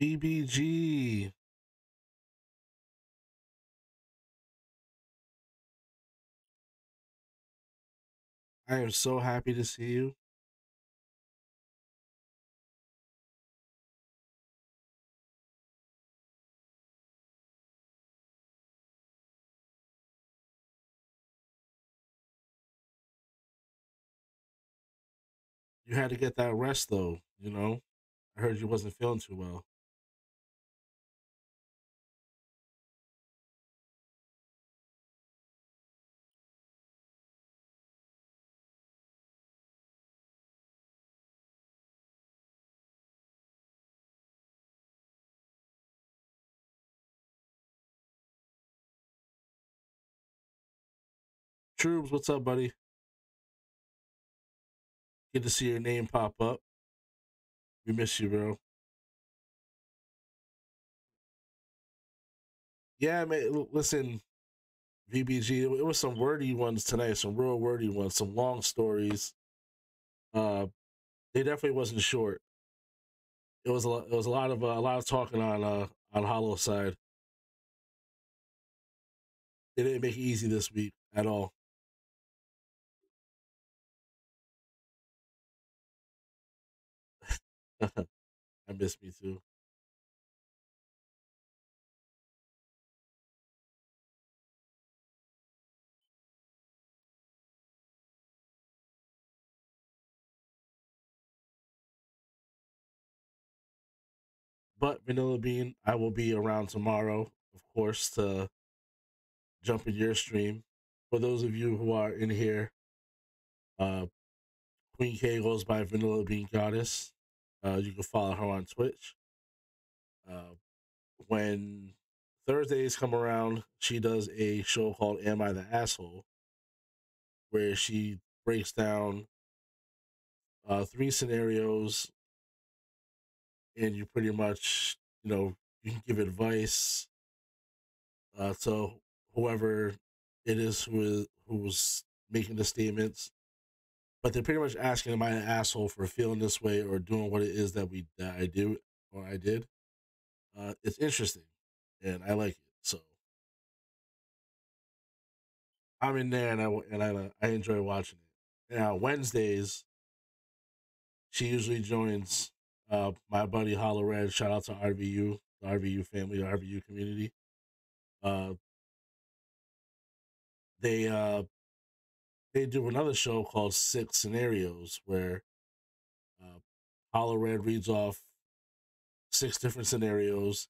VBG. I am so happy to see you. You had to get that rest though, you know? I heard you wasn't feeling too well. Troops, what's up, buddy? Good to see your name pop up. We miss you, bro. Yeah, man. Listen, VBG. It was some wordy ones tonight. Some real wordy ones. Some long stories. Uh, they definitely wasn't short. It was a lot. It was a lot of uh, a lot of talking on uh on Hollow side. They didn't make it easy this week at all. I miss me too. But Vanilla Bean, I will be around tomorrow, of course, to jump in your stream. For those of you who are in here, uh, Queen K goes by Vanilla Bean Goddess. Uh, you can follow her on Twitch. Uh, when Thursdays come around, she does a show called Am I the Asshole, where she breaks down uh, three scenarios and you pretty much, you know, you can give advice uh, to whoever it is who is who's making the statements. But they're pretty much asking, "Am I an asshole for feeling this way or doing what it is that we that I do or I did?" Uh, it's interesting, and I like it. So I'm in there, and I and I I enjoy watching it. Now Wednesdays, she usually joins uh, my buddy Hollow Red. Shout out to RVU, the RVU family, the RVU community. Uh, they uh, they do another show called Six Scenarios, where uh, Red reads off six different scenarios,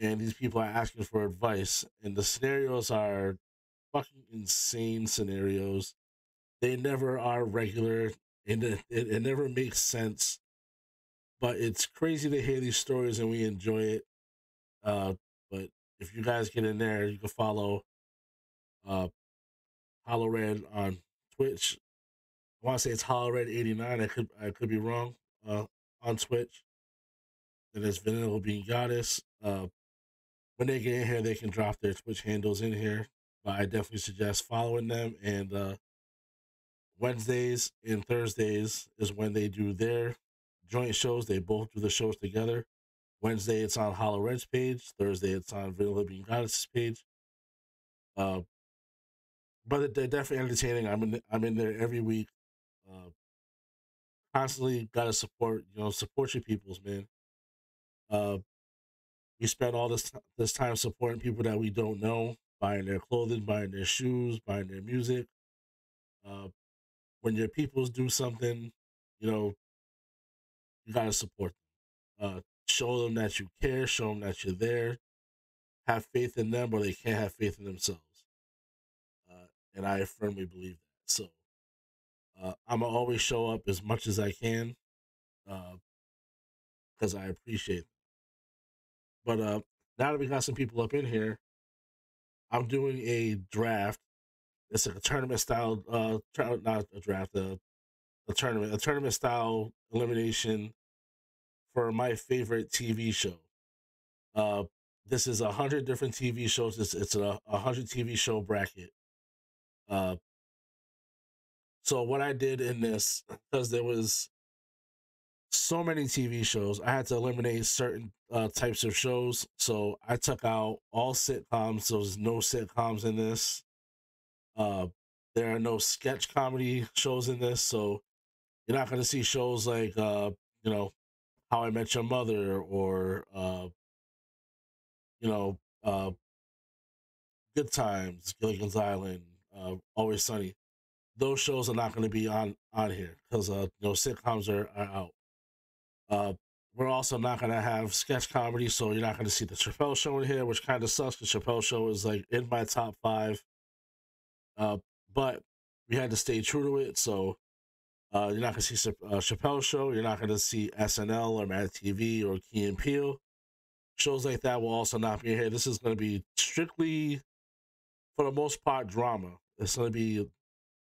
and these people are asking for advice, and the scenarios are fucking insane scenarios. They never are regular, and it, it, it never makes sense. But it's crazy to hear these stories, and we enjoy it. Uh, but if you guys get in there, you can follow uh, Hollow Red on Twitch. I want to say it's Hollow Red eighty nine. I could I could be wrong. Uh, on Twitch. Then it's Vanilla Bean Goddess. Uh, when they get in here, they can drop their Twitch handles in here. But I definitely suggest following them. And uh, Wednesdays and Thursdays is when they do their joint shows. They both do the shows together. Wednesday it's on Hollow Red's page. Thursday it's on Vanilla Bean Goddess's page. Uh, but they're definitely entertaining. I'm in. I'm in there every week. Uh, constantly got to support. You know, support your peoples, man. Uh, we spend all this this time supporting people that we don't know, buying their clothing, buying their shoes, buying their music. Uh, when your peoples do something, you know, you gotta support them. Uh, show them that you care. Show them that you're there. Have faith in them, or they can't have faith in themselves. Uh, and I firmly believe that. So uh, I'm gonna always show up as much as I can, because I appreciate. It. But uh, now that we got some people up in here, I'm doing a draft. It's like a tournament style, uh, tra- not a draft, a, a tournament, a tournament style elimination for my favorite TV show. Uh, this is a hundred different TV shows. It's it's a, a hundred TV show bracket. Uh, so what I did in this, because there was so many TV shows. I had to eliminate certain uh, types of shows, so I took out all sitcoms. So there's no sitcoms in this. Uh, there are no sketch comedy shows in this, so you're not going to see shows like uh, you know How I Met Your Mother or uh, you know uh, Good Times, Gilligan's Island, uh, Always Sunny. Those shows are not going to be on on here because uh, sitcoms are, are out. Uh, we're also not going to have sketch comedy, so you're not going to see the Chappelle Show in here, which kind of sucks. The Chappelle Show is like in my top five, uh, but we had to stay true to it. So uh, you're not going to see uh, Chappelle Show. You're not going to see SNL or Mad TV or Key and Peele. Shows like that will also not be here. This is going to be strictly, for the most part, drama. It's going to be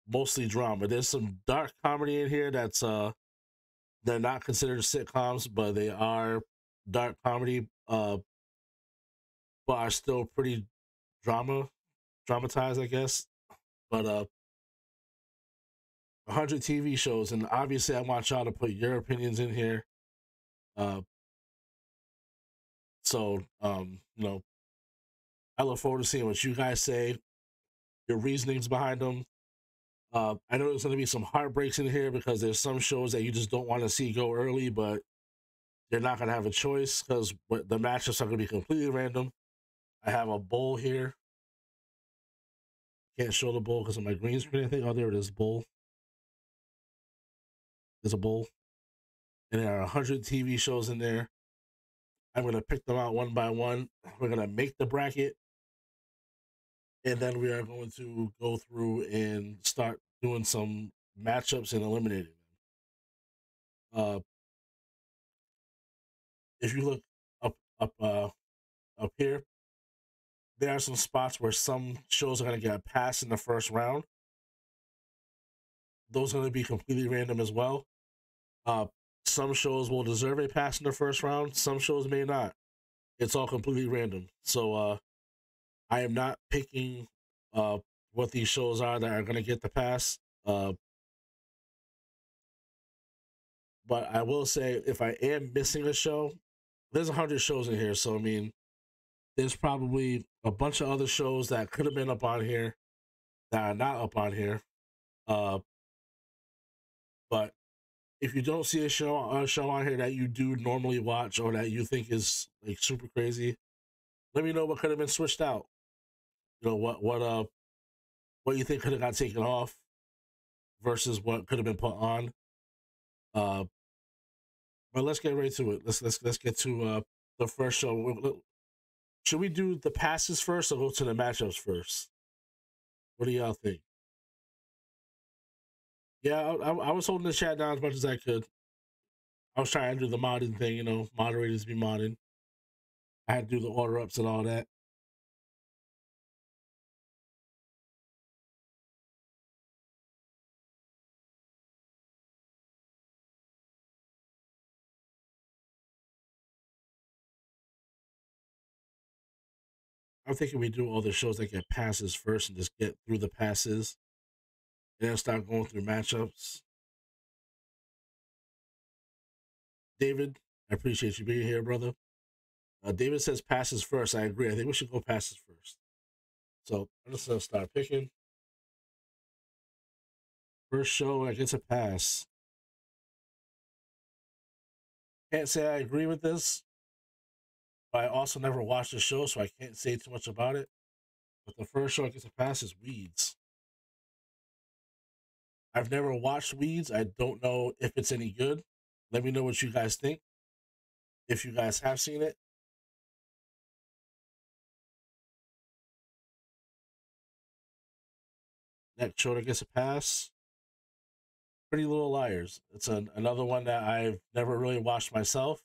mostly drama. There's some dark comedy in here that's uh they're not considered sitcoms, but they are dark comedy, uh, but are still pretty drama, dramatized, I guess. But uh, 100 TV shows, and obviously, I want y'all to put your opinions in here. Uh, so, um, you know, I look forward to seeing what you guys say, your reasonings behind them, uh, I know there's going to be some heartbreaks in here because there's some shows that you just don't want to see go early, but you're not going to have a choice because the matchups are going to be completely random. I have a bowl here. Can't show the bowl because of my green screen. Anything? Oh, there it is. Bowl. There's a bowl. And there are 100 TV shows in there. I'm going to pick them out one by one. We're going to make the bracket and then we are going to go through and start doing some matchups and eliminating them. Uh, if you look up up uh, up here, there are some spots where some shows are going to get passed in the first round. Those are going to be completely random as well. Uh, some shows will deserve a pass in the first round. Some shows may not. It's all completely random. So uh, I am not picking uh, what these shows are that are going to get the pass. Uh, but I will say, if I am missing a show, there's a hundred shows in here. So I mean, there's probably a bunch of other shows that could have been up on here that are not up on here. Uh, but if you don't see a show a show on here that you do normally watch or that you think is like super crazy, let me know what could have been switched out you know what what uh what you think could have got taken off versus what could have been put on. Uh, but let's get right to it. Let's let's let's get to uh the first show. Should we do the passes first or go to the matchups first? What do y'all think? Yeah, I, I, was holding the chat down as much as I could. I was trying to do the modding thing, you know, moderators be modding. I had to do the order ups and all that. I'm thinking we do all the shows that get passes first and just get through the passes then start going through matchups. David, I appreciate you being here, brother. Uh, David says passes first. I agree. I think we should go passes first. So I'm just gonna start picking. First show I get a pass. Can't say I agree with this. I also never watched the show, so I can't say too much about it. But the first show I get to pass is Weeds. I've never watched Weeds. I don't know if it's any good. Let me know what you guys think. If you guys have seen it. Next show that gets a pass. Pretty Little Liars. It's an, another one that I've never really watched myself.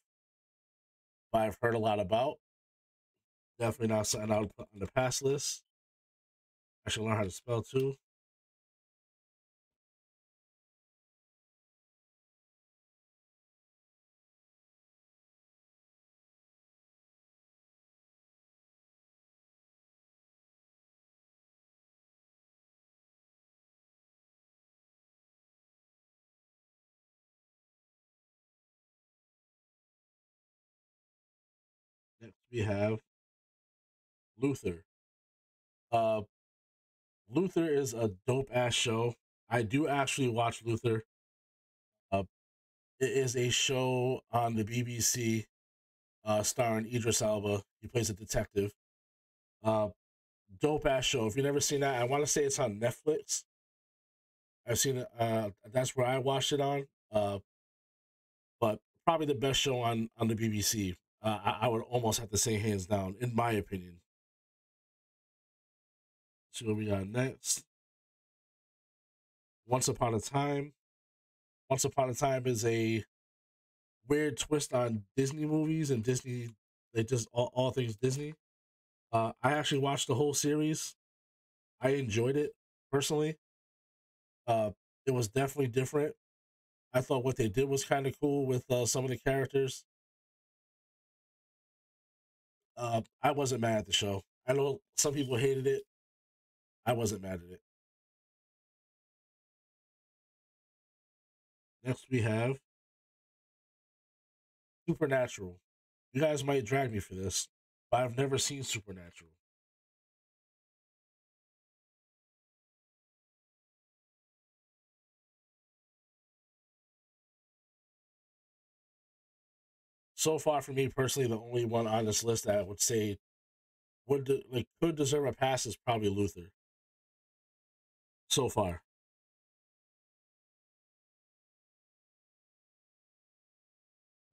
I've heard a lot about. Definitely not something put on the pass list. I should learn how to spell too. We have Luther. Uh, Luther is a dope ass show. I do actually watch Luther. Uh, it is a show on the BBC, uh, starring Idris Elba. He plays a detective. Uh, dope ass show. If you've never seen that, I want to say it's on Netflix. I've seen it. Uh, that's where I watched it on. Uh, but probably the best show on on the BBC. Uh, I, I would almost have to say hands down, in my opinion. What we got next. Once Upon a Time. Once Upon a Time is a weird twist on Disney movies and Disney, they just all, all things Disney. Uh, I actually watched the whole series. I enjoyed it personally. Uh, it was definitely different. I thought what they did was kind of cool with uh, some of the characters. Uh, I wasn't mad at the show. I know some people hated it. I wasn't mad at it. Next, we have Supernatural. You guys might drag me for this, but I've never seen Supernatural. So far, for me personally, the only one on this list that I would say would de- like could deserve a pass is probably Luther. So far.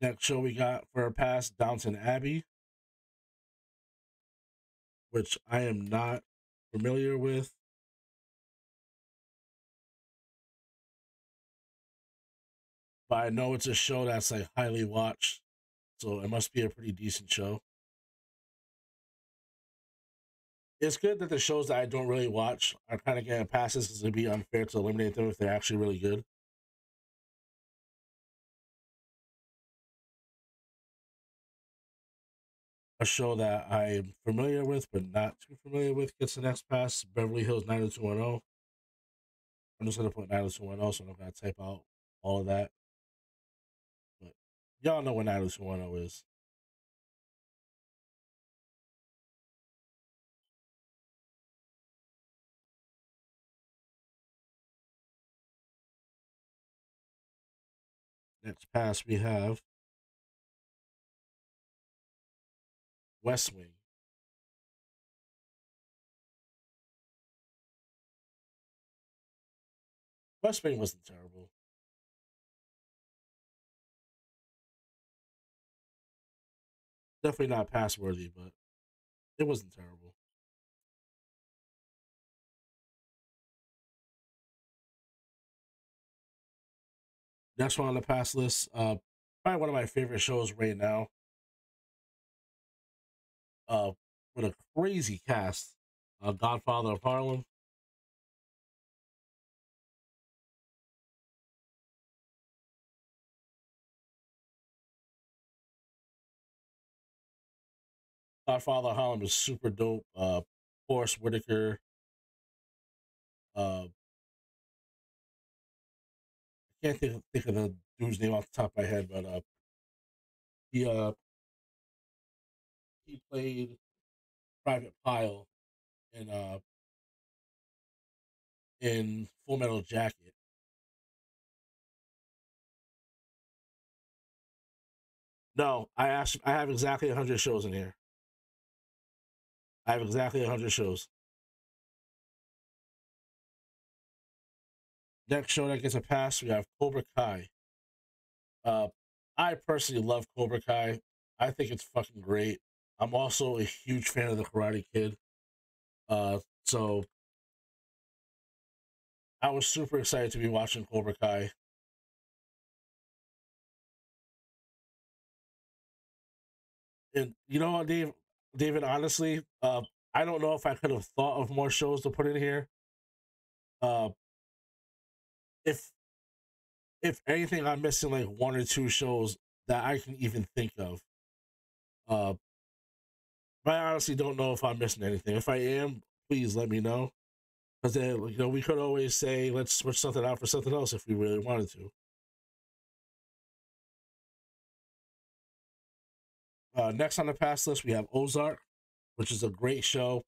Next show we got for a pass, Downton Abbey, which I am not familiar with. But I know it's a show that's like highly watched, so it must be a pretty decent show. It's good that the shows that I don't really watch are kind of getting passes because it'd be unfair to eliminate them if they're actually really good. a show that I'm familiar with but not too familiar with gets the next pass. Beverly Hills 90210. I'm just gonna put 90210, so I'm not gonna type out all of that. Y'all know what 90210 is. Next pass we have West Wing. West Wing wasn't terrible. Definitely not pass worthy, but it wasn't terrible. Next one on the pass list, uh, probably one of my favorite shows right now. Uh, with a crazy cast, uh, Godfather of Harlem. Godfather Harlem is super dope. Uh, Forest Whitaker. Uh, I can't think of, think of the dude's name off the top of my head, but uh, he uh he played Private Pile in uh in Full Metal Jacket. No, I asked. I have exactly hundred shows in here. I have exactly hundred shows. Next show that gets a pass, we have Cobra Kai. Uh, I personally love Cobra Kai. I think it's fucking great. I'm also a huge fan of the Karate Kid. Uh, so I was super excited to be watching Cobra Kai. And you know what, Dave? David, honestly, uh, I don't know if I could have thought of more shows to put in here. Uh, if if anything, I'm missing like one or two shows that I can even think of. Uh, but I honestly don't know if I'm missing anything. If I am, please let me know. Because then, you know, we could always say, let's switch something out for something else if we really wanted to. Uh, next on the pass list, we have Ozark, which is a great show.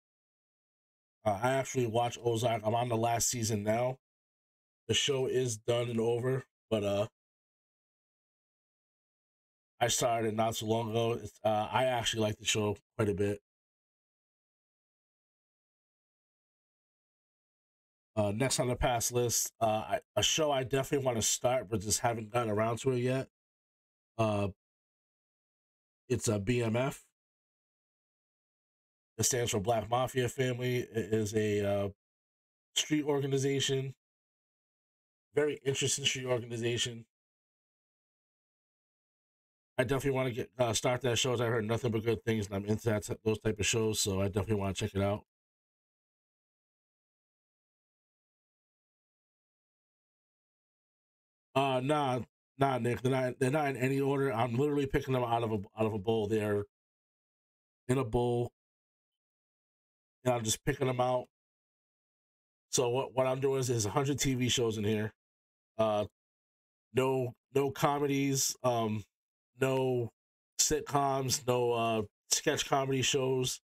Uh, I actually watch Ozark. I'm on the last season now. The show is done and over, but uh, I started not so long ago. Uh, I actually like the show quite a bit. Uh, next on the pass list, uh, a show I definitely want to start, but just haven't gotten around to it yet. Uh, it's a BMF. It stands for Black Mafia Family. It is a uh, street organization. Very interesting street organization. I definitely want to get uh, start that show. I heard nothing but good things, and I'm into that those type of shows, so I definitely want to check it out. Uh, nah, nah, Nick. They're not. They're not in any order. I'm literally picking them out of a out of a bowl. They're in a bowl, and I'm just picking them out. So what what I'm doing is there's 100 TV shows in here. Uh, no no comedies. Um, no sitcoms. No uh sketch comedy shows.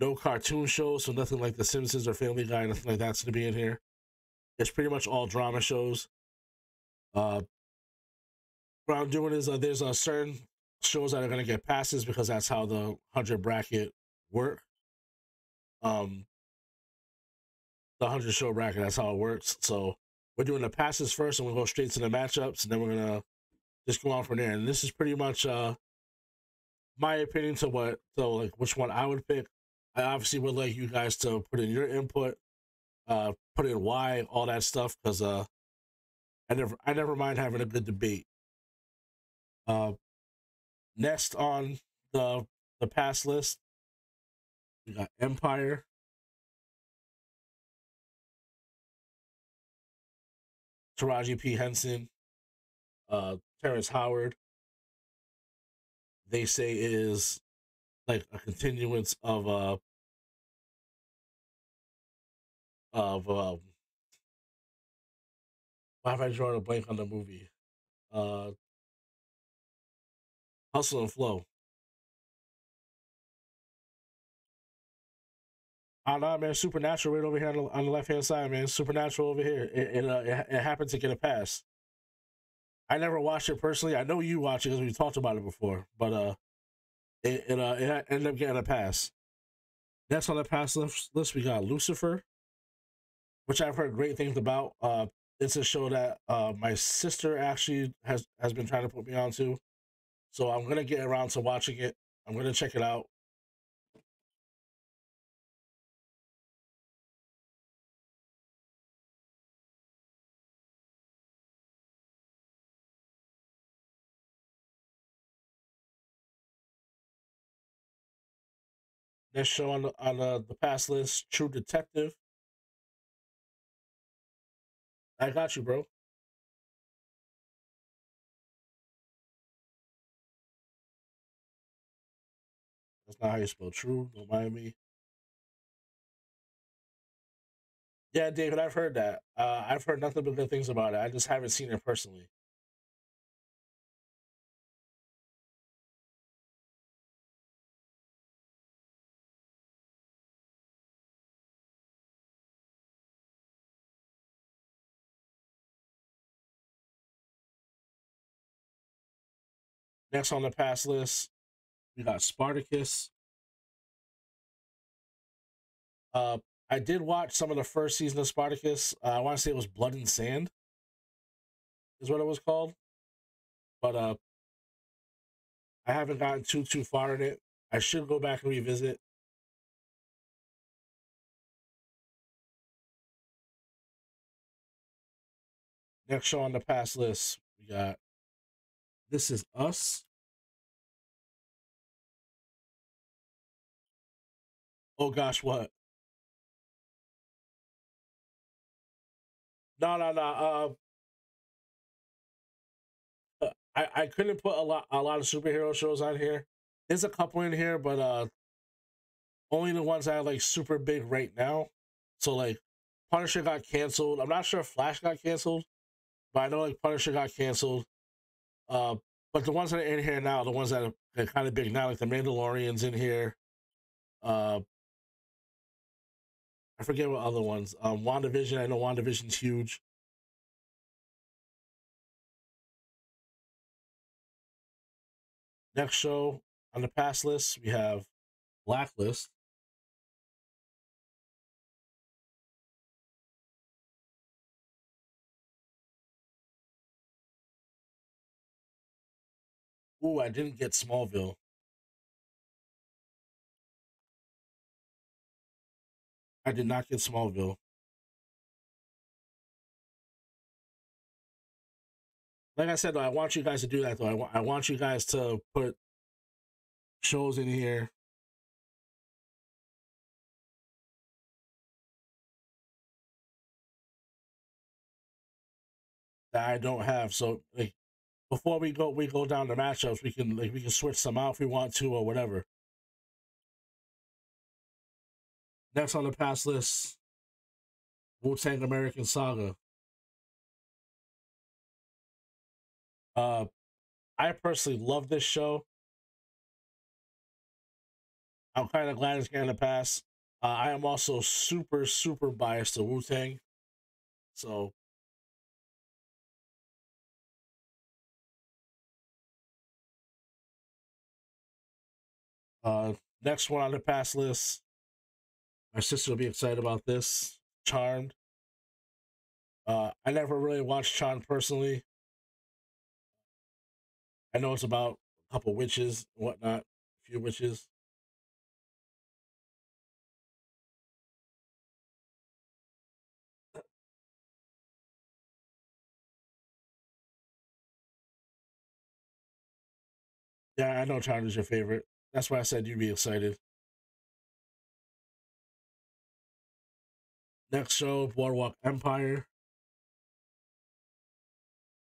No cartoon shows. So nothing like The Simpsons or Family Guy. Nothing like that's to be in here. It's pretty much all drama shows. Uh, what I'm doing is uh, there's a certain shows that are going to get passes because that's how the 100 bracket work. Um, the 100 show bracket, that's how it works. So we're doing the passes first and we'll go straight to the matchups and then we're going to just go on from there. And this is pretty much uh, my opinion to what, so like which one I would pick. I obviously would like you guys to put in your input, uh, put in why, all that stuff, because uh, I never I never mind having a good debate. Uh, next on the the pass list, we got Empire. Taraji P. Henson, uh, Terrence Howard. They say is like a continuance of uh of um why have I drawn a blank on the movie? Uh, Hustle and Flow. I know, man. Supernatural right over here on the, left hand side, man. Supernatural over here. It it, uh, it it happened to get a pass. I never watched it personally. I know you watch it because we talked about it before, but uh, it it, uh, it ended up getting a pass. Next on the pass list, list we got Lucifer, which I've heard great things about. Uh, it's a show that uh, my sister actually has has been trying to put me onto. So I'm gonna get around to watching it. I'm gonna check it out. Next show on the on uh, the pass list, True Detective. I got you, bro. Not how you spell true. Don't mind me. Yeah, David, I've heard that. Uh, I've heard nothing but good things about it. I just haven't seen it personally. Next on the pass list, we got Spartacus. Uh, I did watch some of the first season of Spartacus. Uh, I want to say it was Blood and Sand, is what it was called. But uh, I haven't gotten too too far in it. I should go back and revisit. Next show on the pass list, we got This Is Us. Oh gosh, what? No, no, no. Uh, uh, I I couldn't put a lot a lot of superhero shows on here. There's a couple in here, but uh, only the ones that are like super big right now. So like, Punisher got canceled. I'm not sure Flash got canceled, but I know like Punisher got canceled. Uh, but the ones that are in here now, the ones that are, are kind of big now, like the Mandalorians in here. Uh, I forget what other ones. Um, WandaVision. I know WandaVision's huge. Next show on the pass list, we have Blacklist. Ooh, I didn't get Smallville. I did not get Smallville. Like I said, though, I want you guys to do that, though. I, I want you guys to put shows in here. That I don't have. So, like, before we go, we go down the matchups. We can like we can switch some out if we want to or whatever. Next on the pass list, Wu Tang American Saga. Uh, I personally love this show. I'm kind of glad it's getting a pass. Uh, I am also super, super biased to Wu Tang. So, uh, next one on the pass list. My sister will be excited about this. Charmed. Uh, I never really watched Charmed personally. I know it's about a couple witches and whatnot, a few witches. Yeah, I know Charmed is your favorite. That's why I said you'd be excited. Next show, Boardwalk Empire.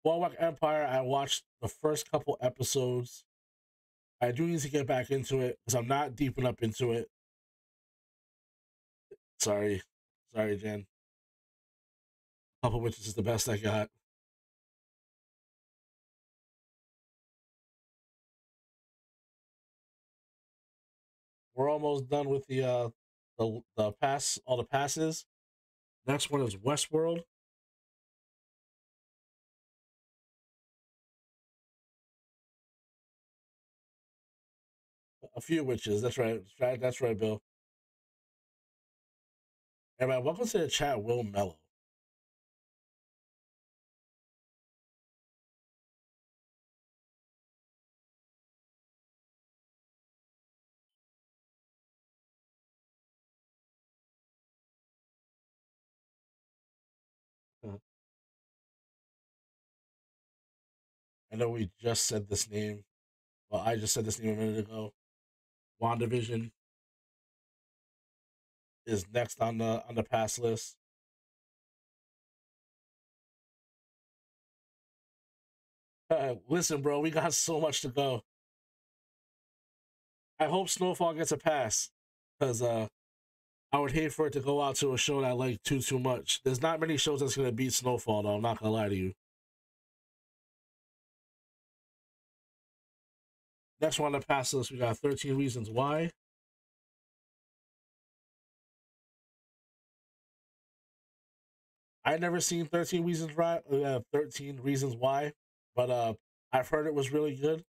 Boardwalk Empire, I watched the first couple episodes. I do need to get back into it because I'm not deep enough into it. Sorry. Sorry, Jen. Couple Witches is the best I got. We're almost done with the uh the the pass all the passes. Next one is Westworld. A few witches. That's right. That's right, Bill. Man, welcome to the chat, Will Mellow. I know we just said this name. Well, I just said this name a minute ago. WandaVision is next on the on the pass list. Listen, bro, we got so much to go. I hope Snowfall gets a pass because uh, I would hate for it to go out to a show that I like too too much. There's not many shows that's gonna beat Snowfall, though. I'm not gonna lie to you. Next one on the pass list, we got 13 Reasons Why. I never seen 13 Reasons Why. Uh, 13 Reasons Why, but uh, I've heard it was really good.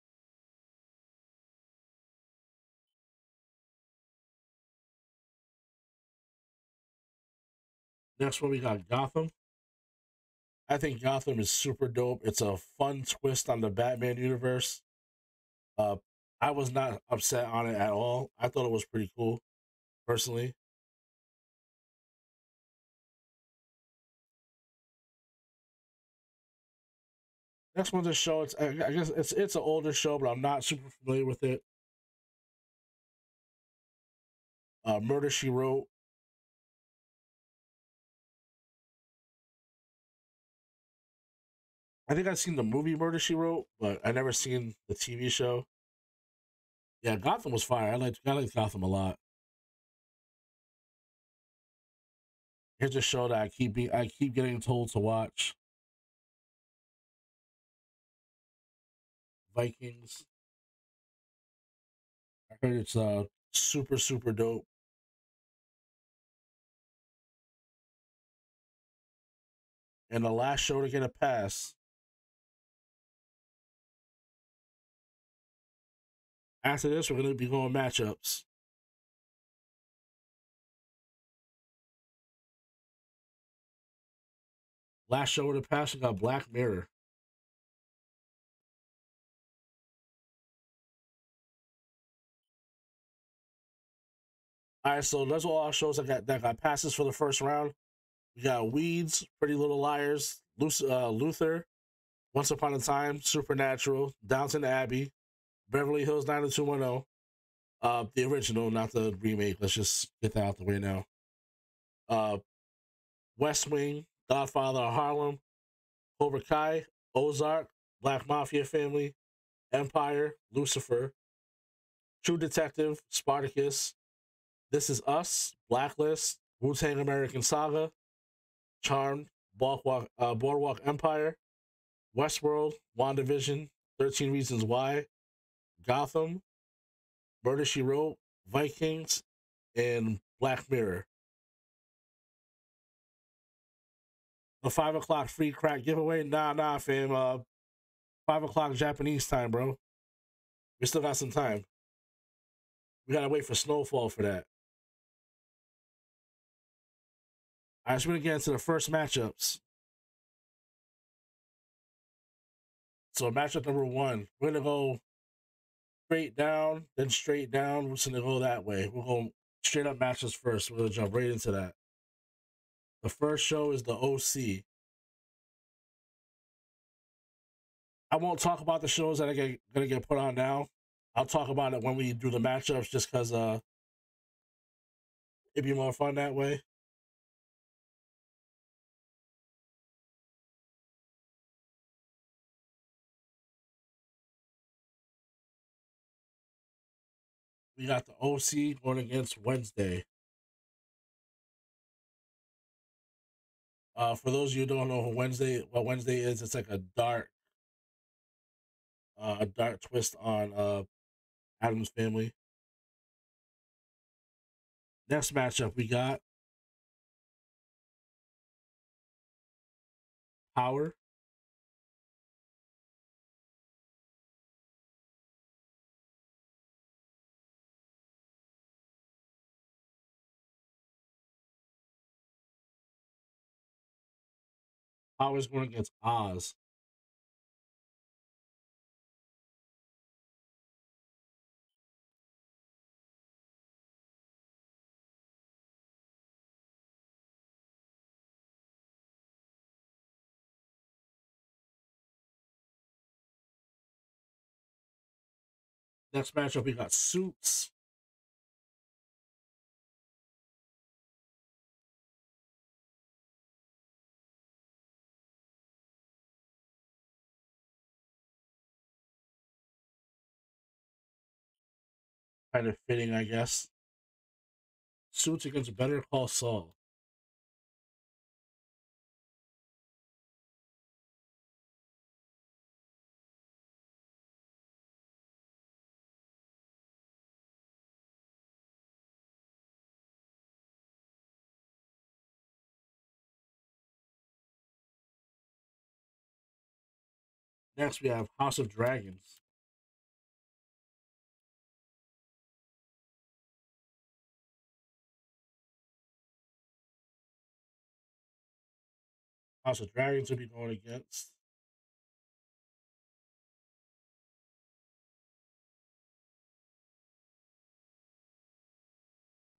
Next one, we got Gotham. I think Gotham is super dope. It's a fun twist on the Batman universe. Uh, I was not upset on it at all. I thought it was pretty cool, personally. Next one's a show. It's I guess it's it's an older show, but I'm not super familiar with it. Uh, Murder She Wrote. I think I've seen the movie Murder She Wrote, but I never seen the TV show. Yeah, Gotham was fire. I liked I liked Gotham a lot. Here's a show that I keep be, I keep getting told to watch. Vikings. I heard it's uh super super dope. And the last show to get a pass. After this, we're gonna be going matchups. Last show of the pass, we got Black Mirror. All right, so those are all our shows that got that got passes for the first round. We got Weeds, Pretty Little Liars, uh, Luther, Once Upon a Time, Supernatural, Downton Abbey, Beverly Hills 90210. Uh, the original, not the remake. Let's just get that out the way now. Uh, West Wing, Godfather of Harlem, Cobra Kai, Ozark, Black Mafia Family, Empire, Lucifer, True Detective, Spartacus, this Is Us, Blacklist, Wu Tang American Saga, Charmed, Boardwalk, uh, Boardwalk Empire, Westworld, WandaVision, 13 Reasons Why, Gotham, Murder She Wrote, Vikings, and Black Mirror. The five o'clock free crack giveaway? Nah, nah, fam. Uh, five o'clock Japanese time, bro. We still got some time. We gotta wait for snowfall for that. I just want to get into the first matchups. So matchup number one, we're gonna go straight down, then straight down. We're just gonna go that way. We're going straight up matches first. We're gonna jump right into that. The first show is the OC. I won't talk about the shows that are gonna get put on now. I'll talk about it when we do the matchups, just because uh, it'd be more fun that way. We got the OC going against Wednesday. Uh, for those of you who don't know who Wednesday, what Wednesday is, it's like a dark, uh, a dark twist on uh, Addams family. Next matchup we got Power Power's going against Oz. Next matchup, we got Suits kind of fitting, I guess. Suits against Better Call Saul. Next, we have House of Dragons. House of Dragons will be going against.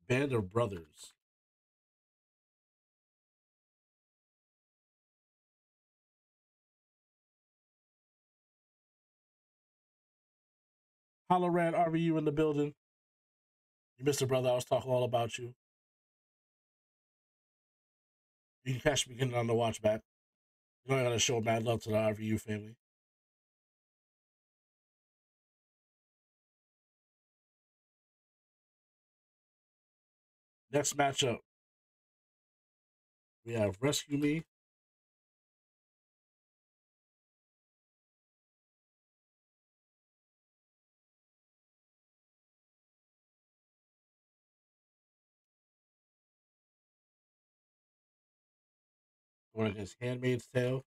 Band of Brothers. Hollorad, RVU in the building. You missed a brother. I was talking all about you. You can catch me getting on the watch back. You know I gotta show mad love to the RVU family. Next matchup, we have Rescue Me going against Handmaid's Tale.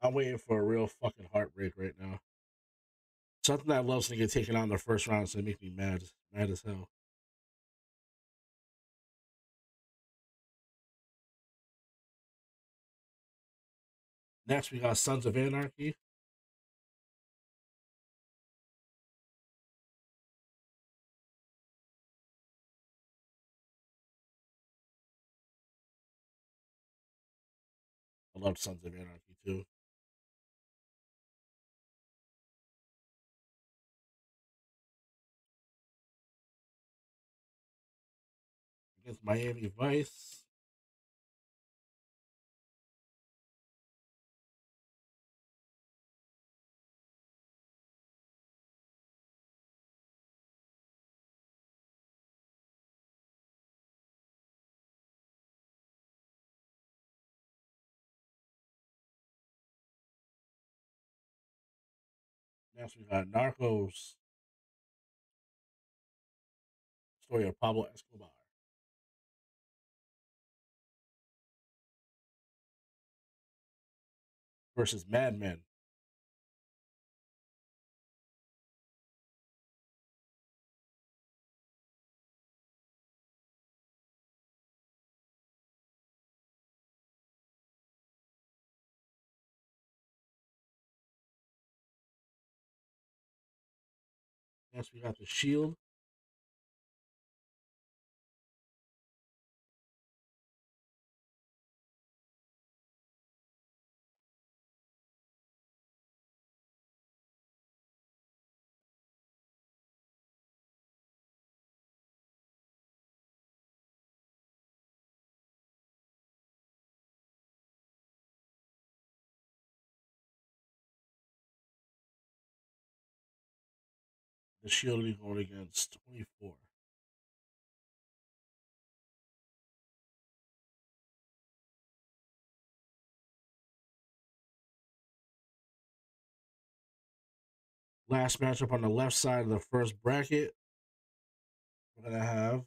I'm waiting for a real fucking heartbreak right now. Something that loves to get taken in the first round is gonna make me mad, mad as hell. Next, we got Sons of Anarchy. I love Sons of Anarchy too. Against Miami Vice. Next, we got Narcos. Story of Pablo Escobar. Versus Mad Men. Next, we got The Shield. The Shield will be going against 24. Last matchup on the left side of the first bracket. We're going to have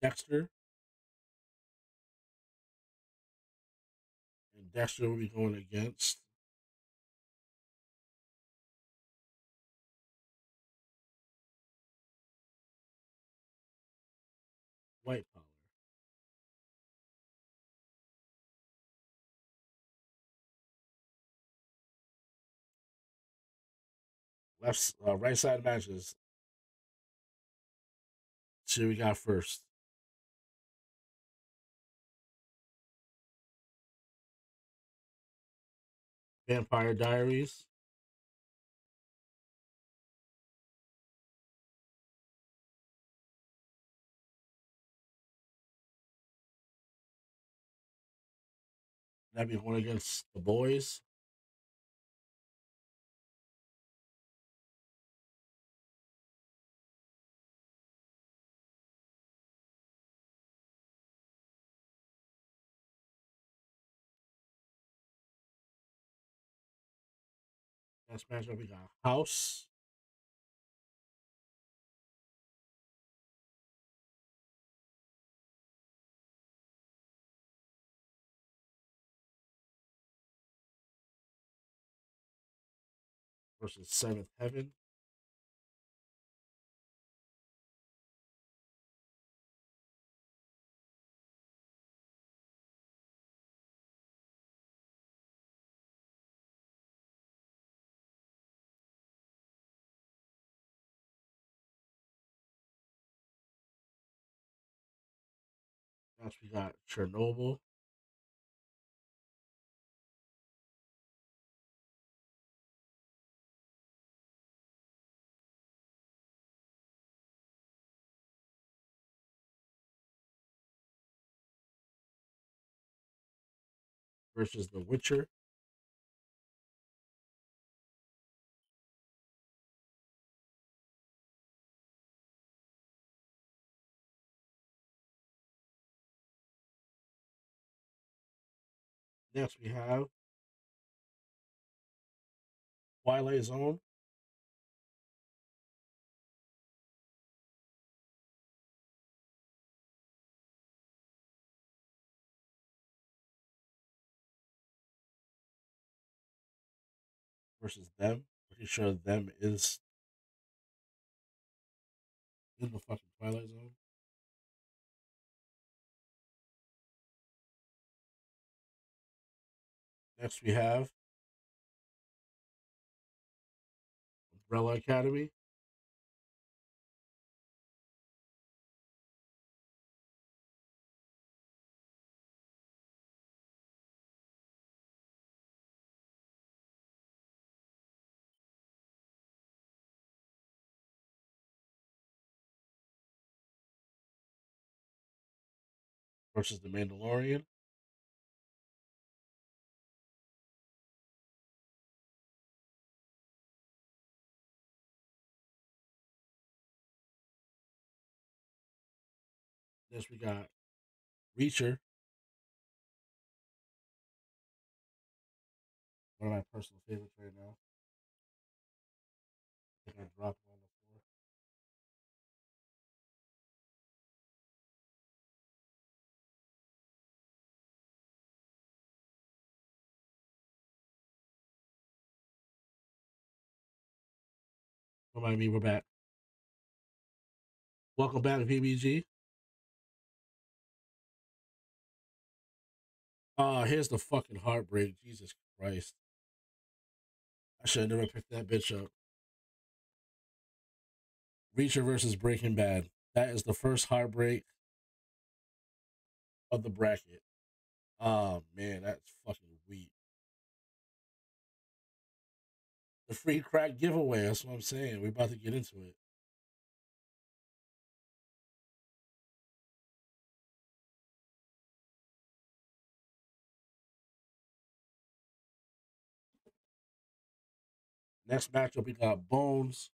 Dexter. And Dexter will be going against Left, uh, right side matches. See we got first. Vampire Diaries. That'd be one against the boys. Matchup we got House. versus Seventh Heaven. Next, we got Chernobyl. versus The Witcher. Next, we have Twilight Zone. Versus them. Pretty sure them is in the fucking Twilight Zone. Next, we have Umbrella Academy. versus the Mandalorian. Next, we got Reacher. One of my personal favorites right now. I think I dropped it on the floor. Remind me, we're back. Welcome back to VBG. Uh, here's the fucking heartbreak. Jesus Christ. I should have never picked that bitch up. Reacher versus Breaking Bad. That is the first heartbreak of the bracket. Oh man, that's fucking weak. The free crack giveaway. That's what I'm saying. We're about to get into it. Next matchup, we got Bones.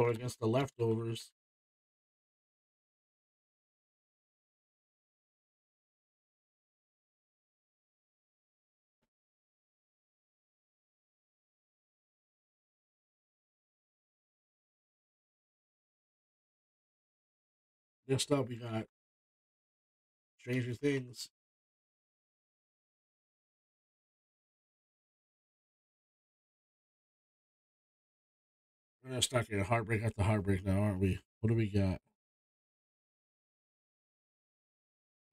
or against the leftovers. Next up, we got Stranger Things. We're gonna start getting heartbreak after heartbreak now, aren't we? What do we got?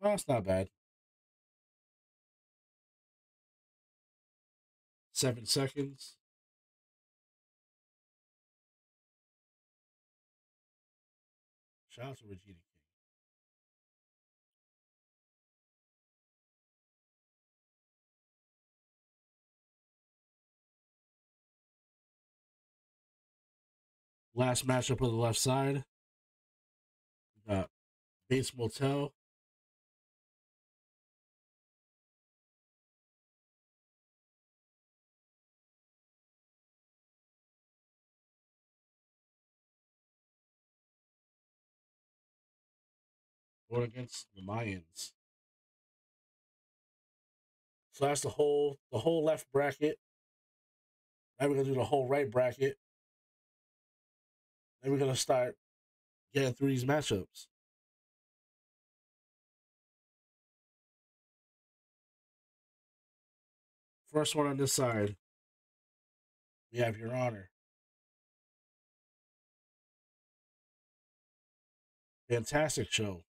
Oh, that's not bad. Seven seconds. Shout out to Regina Last matchup on the left side. We got Bates Motel. Going against the Mayans. So that's the whole the whole left bracket. Now we're gonna do the whole right bracket. Then we're gonna start getting through these matchups. First one on this side, we have Your Honor. Fantastic show.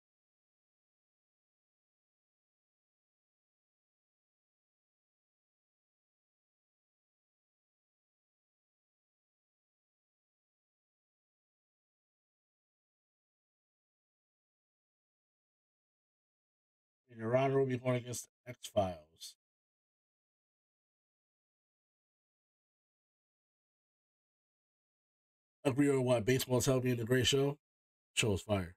Honor will be going against X Files. Agree or what? Baseball tell being a great show. Show is fire.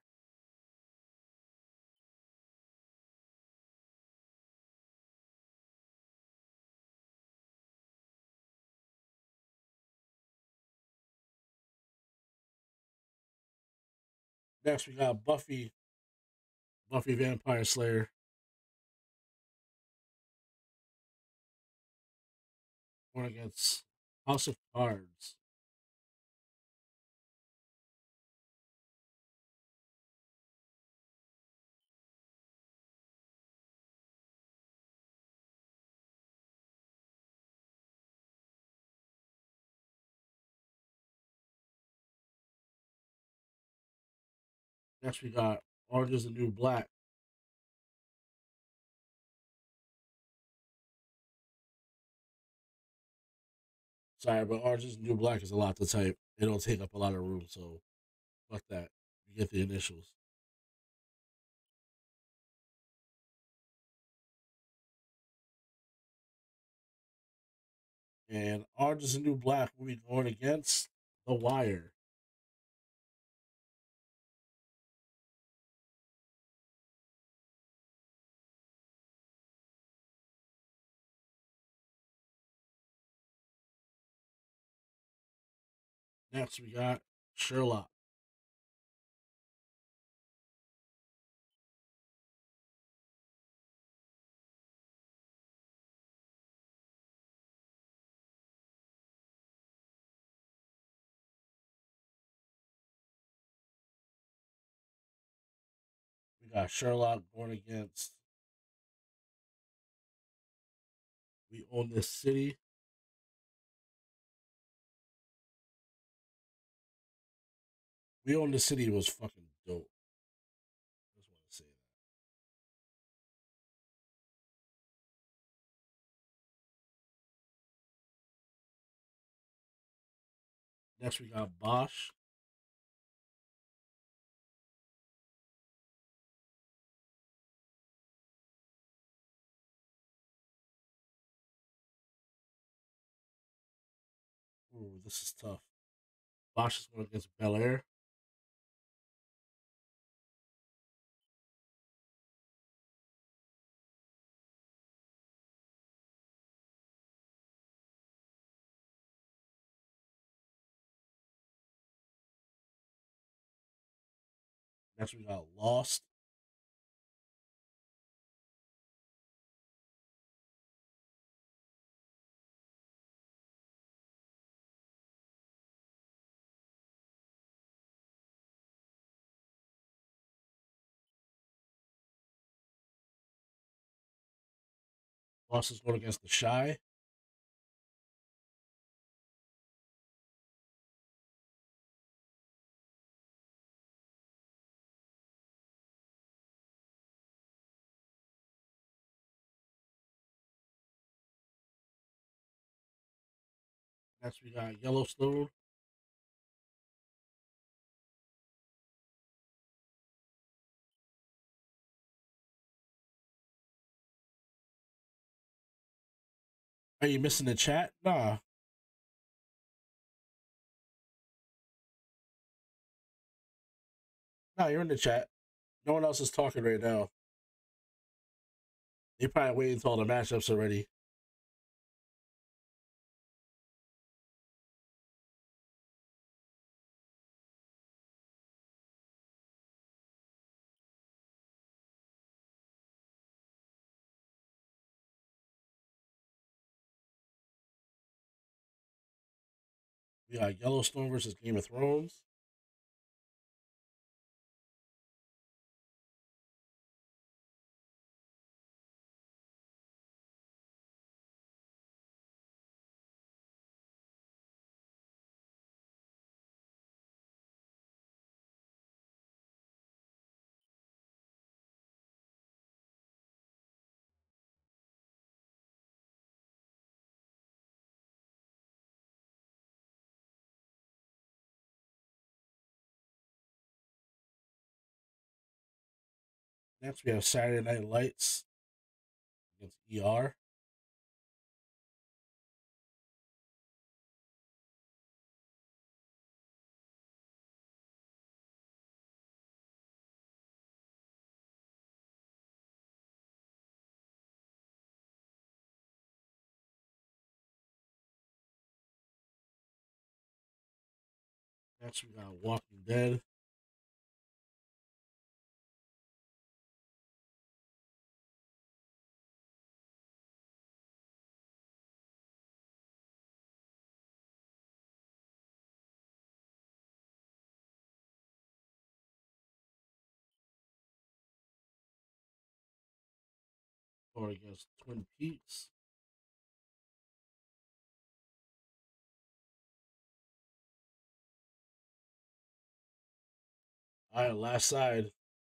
Next, we got Buffy, Buffy Vampire Slayer. Going against House of Cards. Next, we got Orange is the New Black. Sorry, but Orange New Black is a lot to type. It don't take up a lot of room, so fuck that. You get the initials. And Orange New Black will be going against The Wire. Next, we got Sherlock. We got Sherlock going against We Own This City. We Own the City was fucking dope. I just want to say that. Next, we got Bosch. Ooh, this is tough. Bosch is going against Bel Air. Next, we got Lost. Lost is going against The Chi. Next, we got Yellowstone. Are you missing the chat? Nah. Nah, you're in the chat. No one else is talking right now. They probably waiting until the matchups are got Yellowstone versus Game of Thrones. Next, we have Saturday Night Lights against ER. Next, we got Walking Dead Going against Twin Peaks. All right, last side.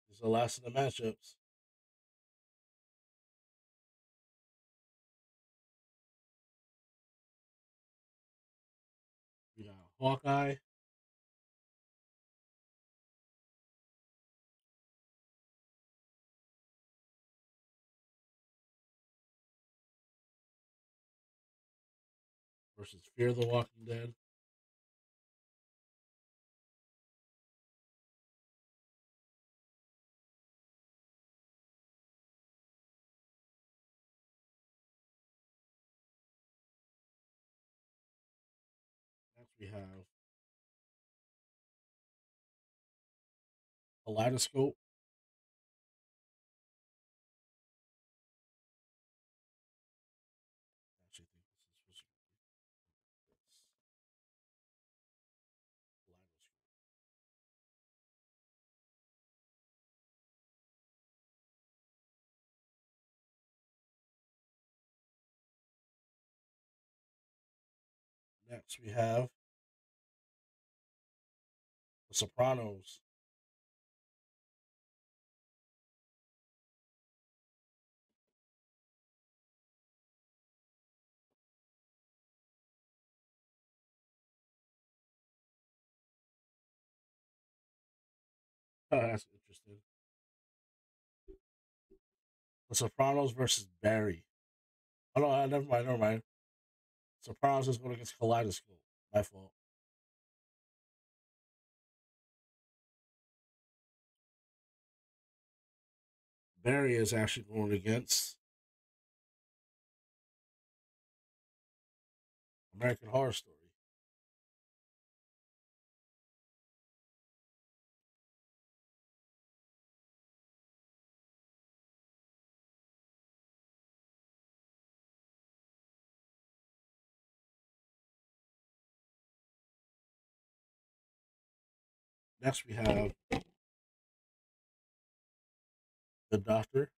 This is the last of the matchups. We got Hawkeye. Fear the Walking Dead. Next we have Kaleidoscope. Next we have The Sopranos. Oh, that's interesting. The Sopranos versus Barry. Oh no, never mind, never mind. Sopranos is going against Kaleidoscope. My fault. Barry is actually going against American Horror Story. Next we have The Doctor.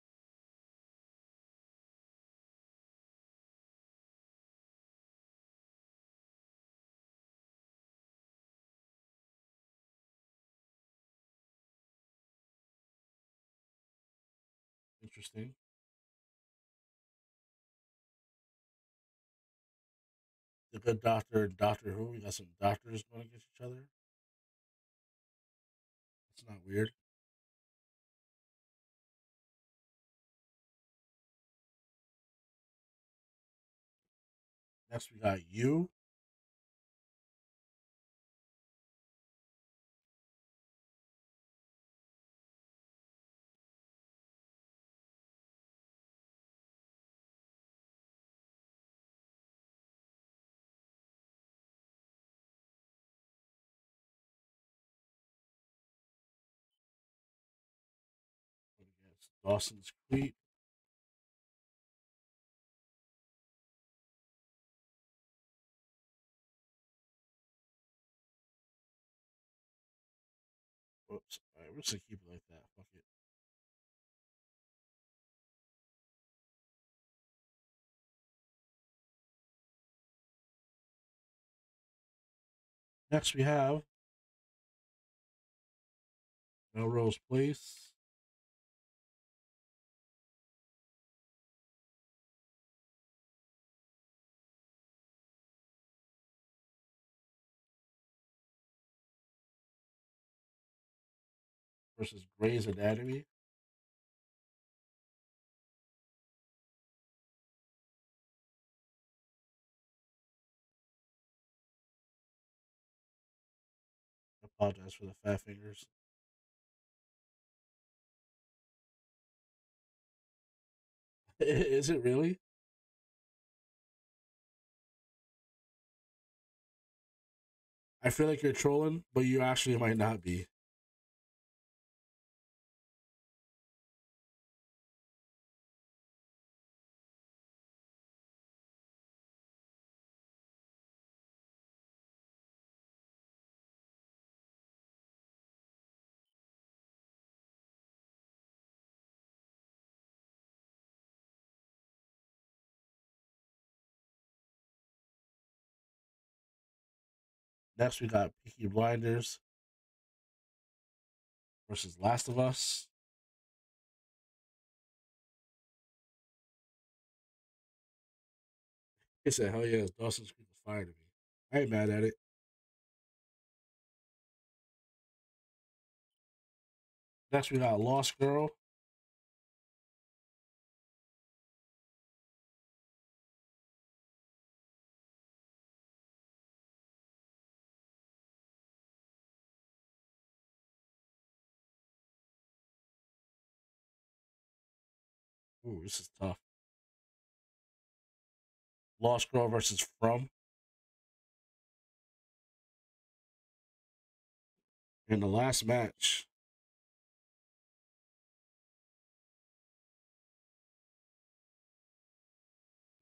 Interesting. The Good Doctor Doctor Who. We got some doctors going against each other. That's not weird. Next we got You. Dawson's Creek. Whoops. All right, we're just gonna keep it like that. Fuck it. Next we have Melrose Place. Versus Grey's Anatomy. I apologize for the fat fingers. Is it really? I feel like you're trolling, but you actually might not be. Next, we got Peaky Blinders versus Last of Us. He said, hell yeah, Dawson's Creek was fire to me. I ain't mad at it. Next, we got Lost Girl. Ooh, this is tough. Lost Girl versus From. In the last match,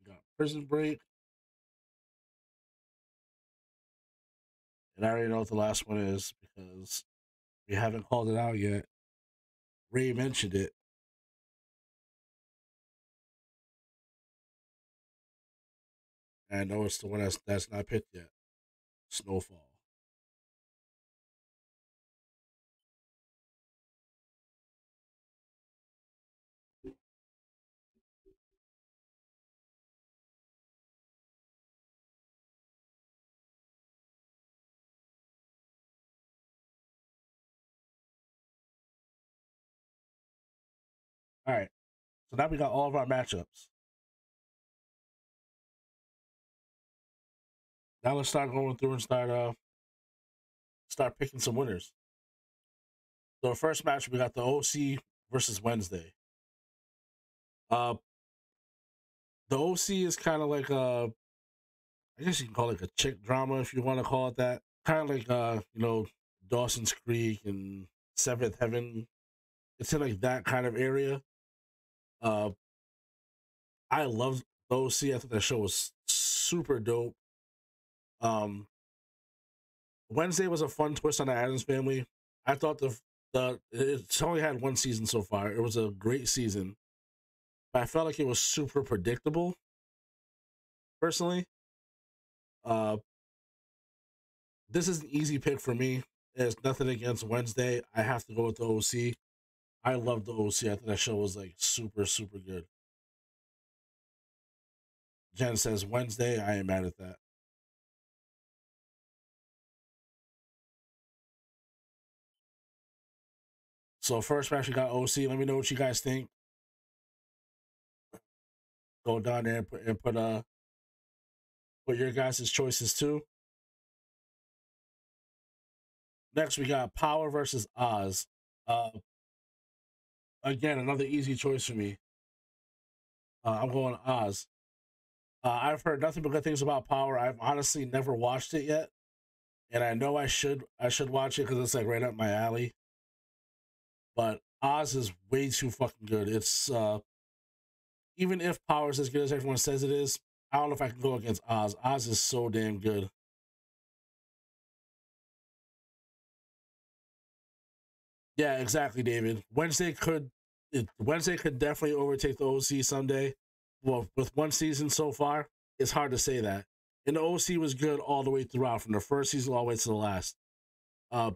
got Prison Break. And I already know what the last one is because we haven't called it out yet. Ray mentioned it. I know it's the one that's that's not picked yet. Snowfall. All right. So now we got all of our matchups. Now let's start going through and start uh start picking some winners. So first match we got the OC versus Wednesday. Uh the OC is kind of like a I guess you can call it a chick drama if you want to call it that. Kind of like uh, you know, Dawson's Creek and Seventh Heaven. It's in like that kind of area. Uh I love the OC. I thought that show was super dope. Um, Wednesday was a fun twist on the Addams family. I thought the the it's only had one season so far. It was a great season, but I felt like it was super predictable. Personally, uh, this is an easy pick for me. There's nothing against Wednesday. I have to go with the OC. I love the OC. I think that show was like super super good. Jen says Wednesday. I am mad at that. So first match we got OC. Let me know what you guys think. Go down there and put and put uh put your guys' choices too. Next we got Power versus Oz. Uh again, another easy choice for me. Uh, I'm going Oz. Uh, I've heard nothing but good things about Power. I've honestly never watched it yet, and I know I should. I should watch it because it's like right up my alley but Oz is way too fucking good. It's uh even if Power is as good as everyone says it is, I don't know if I can go against Oz. Oz is so damn good. Yeah, exactly, David. Wednesday could it, Wednesday could definitely overtake the OC someday. Well, with one season so far, it's hard to say that. And the OC was good all the way throughout, from the first season all the way to the last. Uh,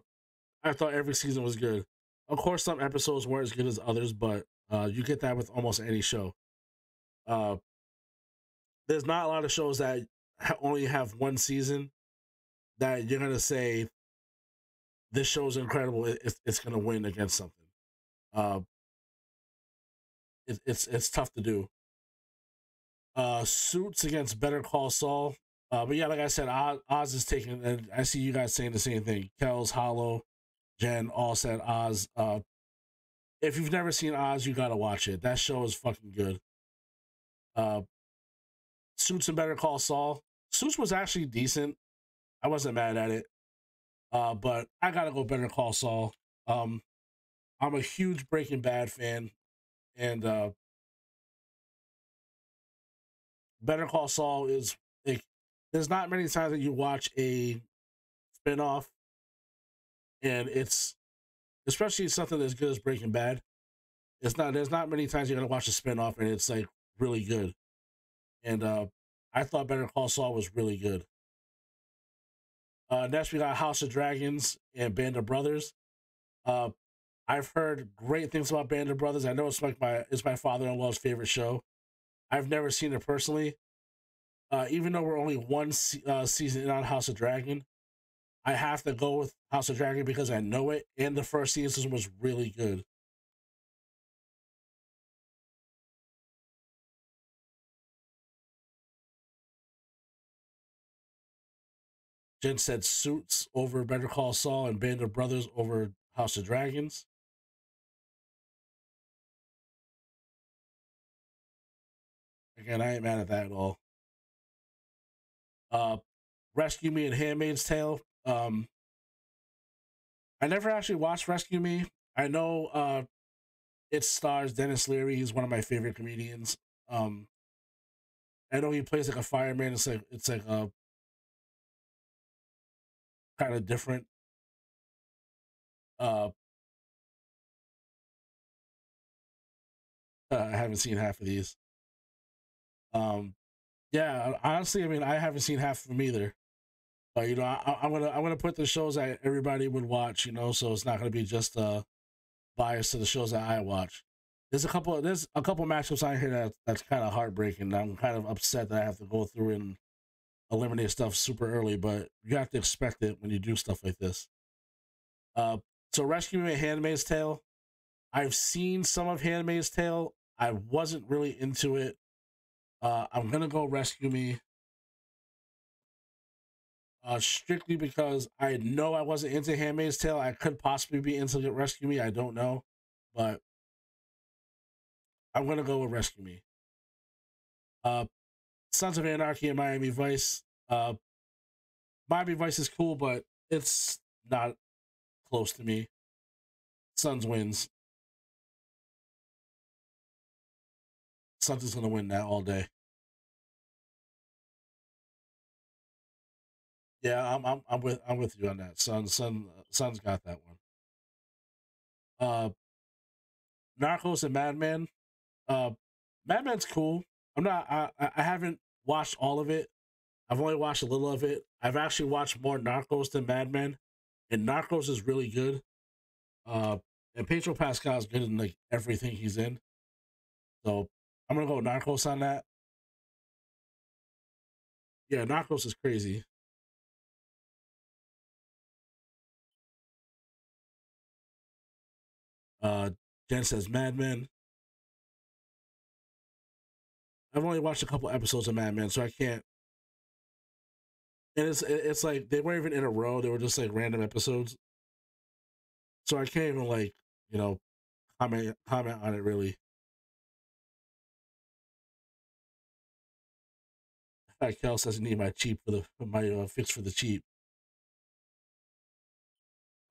I thought every season was good. Of course, some episodes weren't as good as others, but uh, you get that with almost any show. Uh, there's not a lot of shows that only have one season that you're gonna say this show is incredible. It, it's gonna win against something. Uh, it, it's it's tough to do. Uh, Suits against Better Call Saul. Uh, but yeah, like I said, Oz, Oz is taking, and I see you guys saying the same thing. Kells Hollow, Jen all said Oz. Uh, if you've never seen Oz, you gotta watch it. That show is fucking good. Uh, Suits and Better Call Saul. Suits was actually decent. I wasn't mad at it. Uh, but I gotta go Better Call Saul. Um, I'm a huge Breaking Bad fan, and uh, Better Call Saul is like there's not many times that you watch a spinoff and it's especially something as good as Breaking Bad. It's not there's not many times you're gonna watch a spinoff and it's like really good. And uh I thought Better Call Saul was really good. Uh, next we got House of Dragons and Band of Brothers. Uh, I've heard great things about Band of Brothers. I know it's like my it's my father in law's favorite show. I've never seen it personally. Uh, even though we're only one se- uh, season in on House of Dragon, I have to go with House of Dragon because I know it, and the first season was really good. Jen said Suits over Better Call Saul and Band of Brothers over House of Dragons. Again, I ain't mad at that at all. Uh, Rescue Me and Handmaid's Tale. Um, I never actually watched Rescue Me. I know uh, it stars Denis Leary. He's one of my favorite comedians. Um, I know he plays like a fireman. It's like it's like a kind of different. Uh, uh, I haven't seen half of these. Um, yeah, honestly, I mean, I haven't seen half of them either. But you know, I, I'm gonna I'm gonna put the shows that everybody would watch. You know, so it's not gonna be just uh bias to the shows that I watch. There's a couple. There's a couple matchups on here that that's kind of heartbreaking. I'm kind of upset that I have to go through and eliminate stuff super early, but you have to expect it when you do stuff like this. Uh, so Rescue Me, Handmaid's Tale. I've seen some of Handmaid's Tale. I wasn't really into it. Uh, I'm gonna go Rescue Me. Uh, strictly because I know I wasn't into Handmaid's Tale. I could possibly be into Rescue Me. I don't know, but I'm gonna go with Rescue Me. Uh, Sons of Anarchy and Miami Vice. Uh, Miami Vice is cool, but it's not close to me. Sons wins. Sons is gonna win that all day. Yeah, I'm I'm I'm with I'm with you on that. Son son son's got that one. Uh Narcos and Mad Men. Uh Mad Men's cool. I'm not I I haven't watched all of it. I've only watched a little of it. I've actually watched more Narcos than Mad Men. And Narcos is really good. Uh and Pedro Pascal is good in like everything he's in. So I'm gonna go Narcos on that. Yeah, Narcos is crazy. Uh, Jen says Mad Men. I've only watched a couple episodes of Mad Men, so I can't. And it's it's like they weren't even in a row; they were just like random episodes. So I can't even like you know comment comment on it really. Kel says I need my cheap for the my uh, fix for the cheap.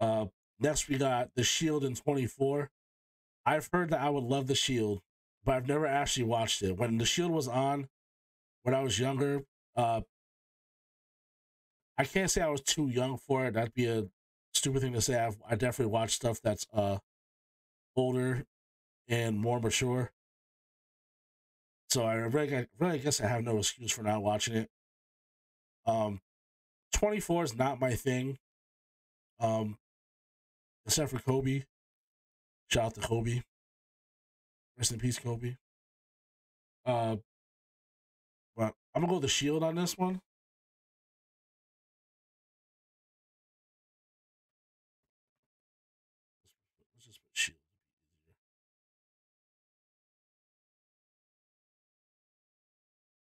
Uh, Next, we got The Shield in 24. I've heard that I would love The Shield, but I've never actually watched it. When The Shield was on, when I was younger, uh, I can't say I was too young for it. That'd be a stupid thing to say. I've, I definitely watched stuff that's uh, older and more mature. So I really, I really guess I have no excuse for not watching it. Um, 24 is not my thing. Um, except for Kobe. Shout out to Kobe. Rest in peace, Kobe. Uh, but I'm gonna go with the Shield on this one.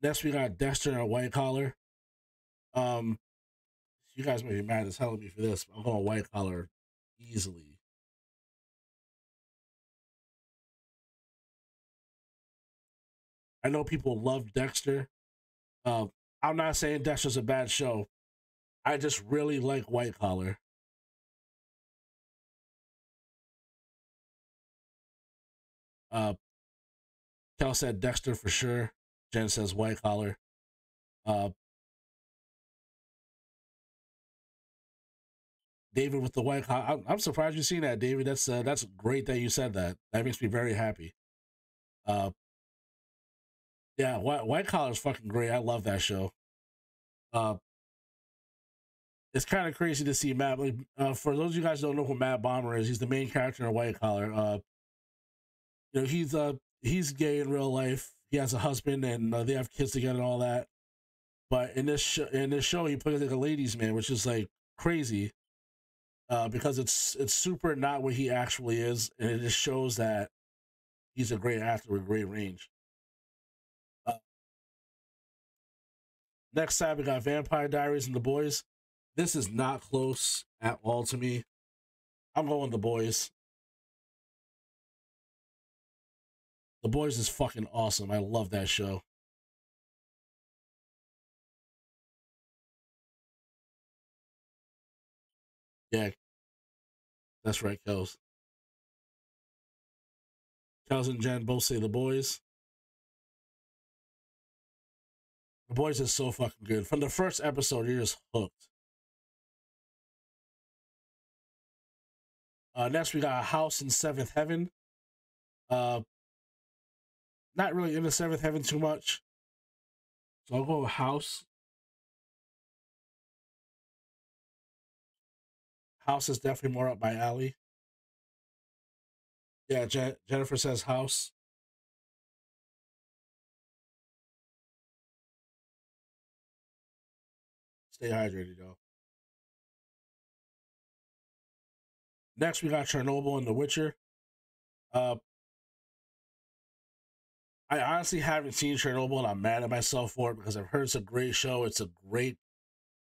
Next, we got Dexter and White Collar. Um, you guys may be mad as hell at me for this. But I'm going White Collar easily. I know people love Dexter. Uh, I'm not saying Dexter's a bad show. I just really like White Collar. Uh, Kel said Dexter for sure. Jen says White Collar. Uh, David with the white collar. I'm surprised you've seen that, David. That's uh, that's great that you said that. That makes me very happy. Uh, yeah, white white collar is fucking great. I love that show. Uh, it's kind of crazy to see Matt. Uh, for those of you guys don't know who Matt Bomer is, he's the main character in White Collar. Uh, you know, he's uh he's gay in real life. He has a husband and uh, they have kids together and all that. But in this sh- in this show, he plays like a ladies' man, which is like crazy, uh, because it's it's super not what he actually is, and it just shows that he's a great actor with great range. Uh, next time we got Vampire Diaries and The Boys. This is not close at all to me. I'm going The Boys. The Boys is fucking awesome. I love that show. Yeah. That's right, Kels. Kels and Jen both say The Boys. The Boys is so fucking good. From the first episode, you're just hooked. Uh, next, we got a House in Seventh Heaven. Uh, not really in the Seventh Heaven too much. So I'll go House. House is definitely more up my alley. Yeah, Je- Jennifer says House. Stay hydrated, y'all. Next, we got Chernobyl and The Witcher. Uh, I honestly haven't seen Chernobyl, and I'm mad at myself for it because I've heard it's a great show. It's a great,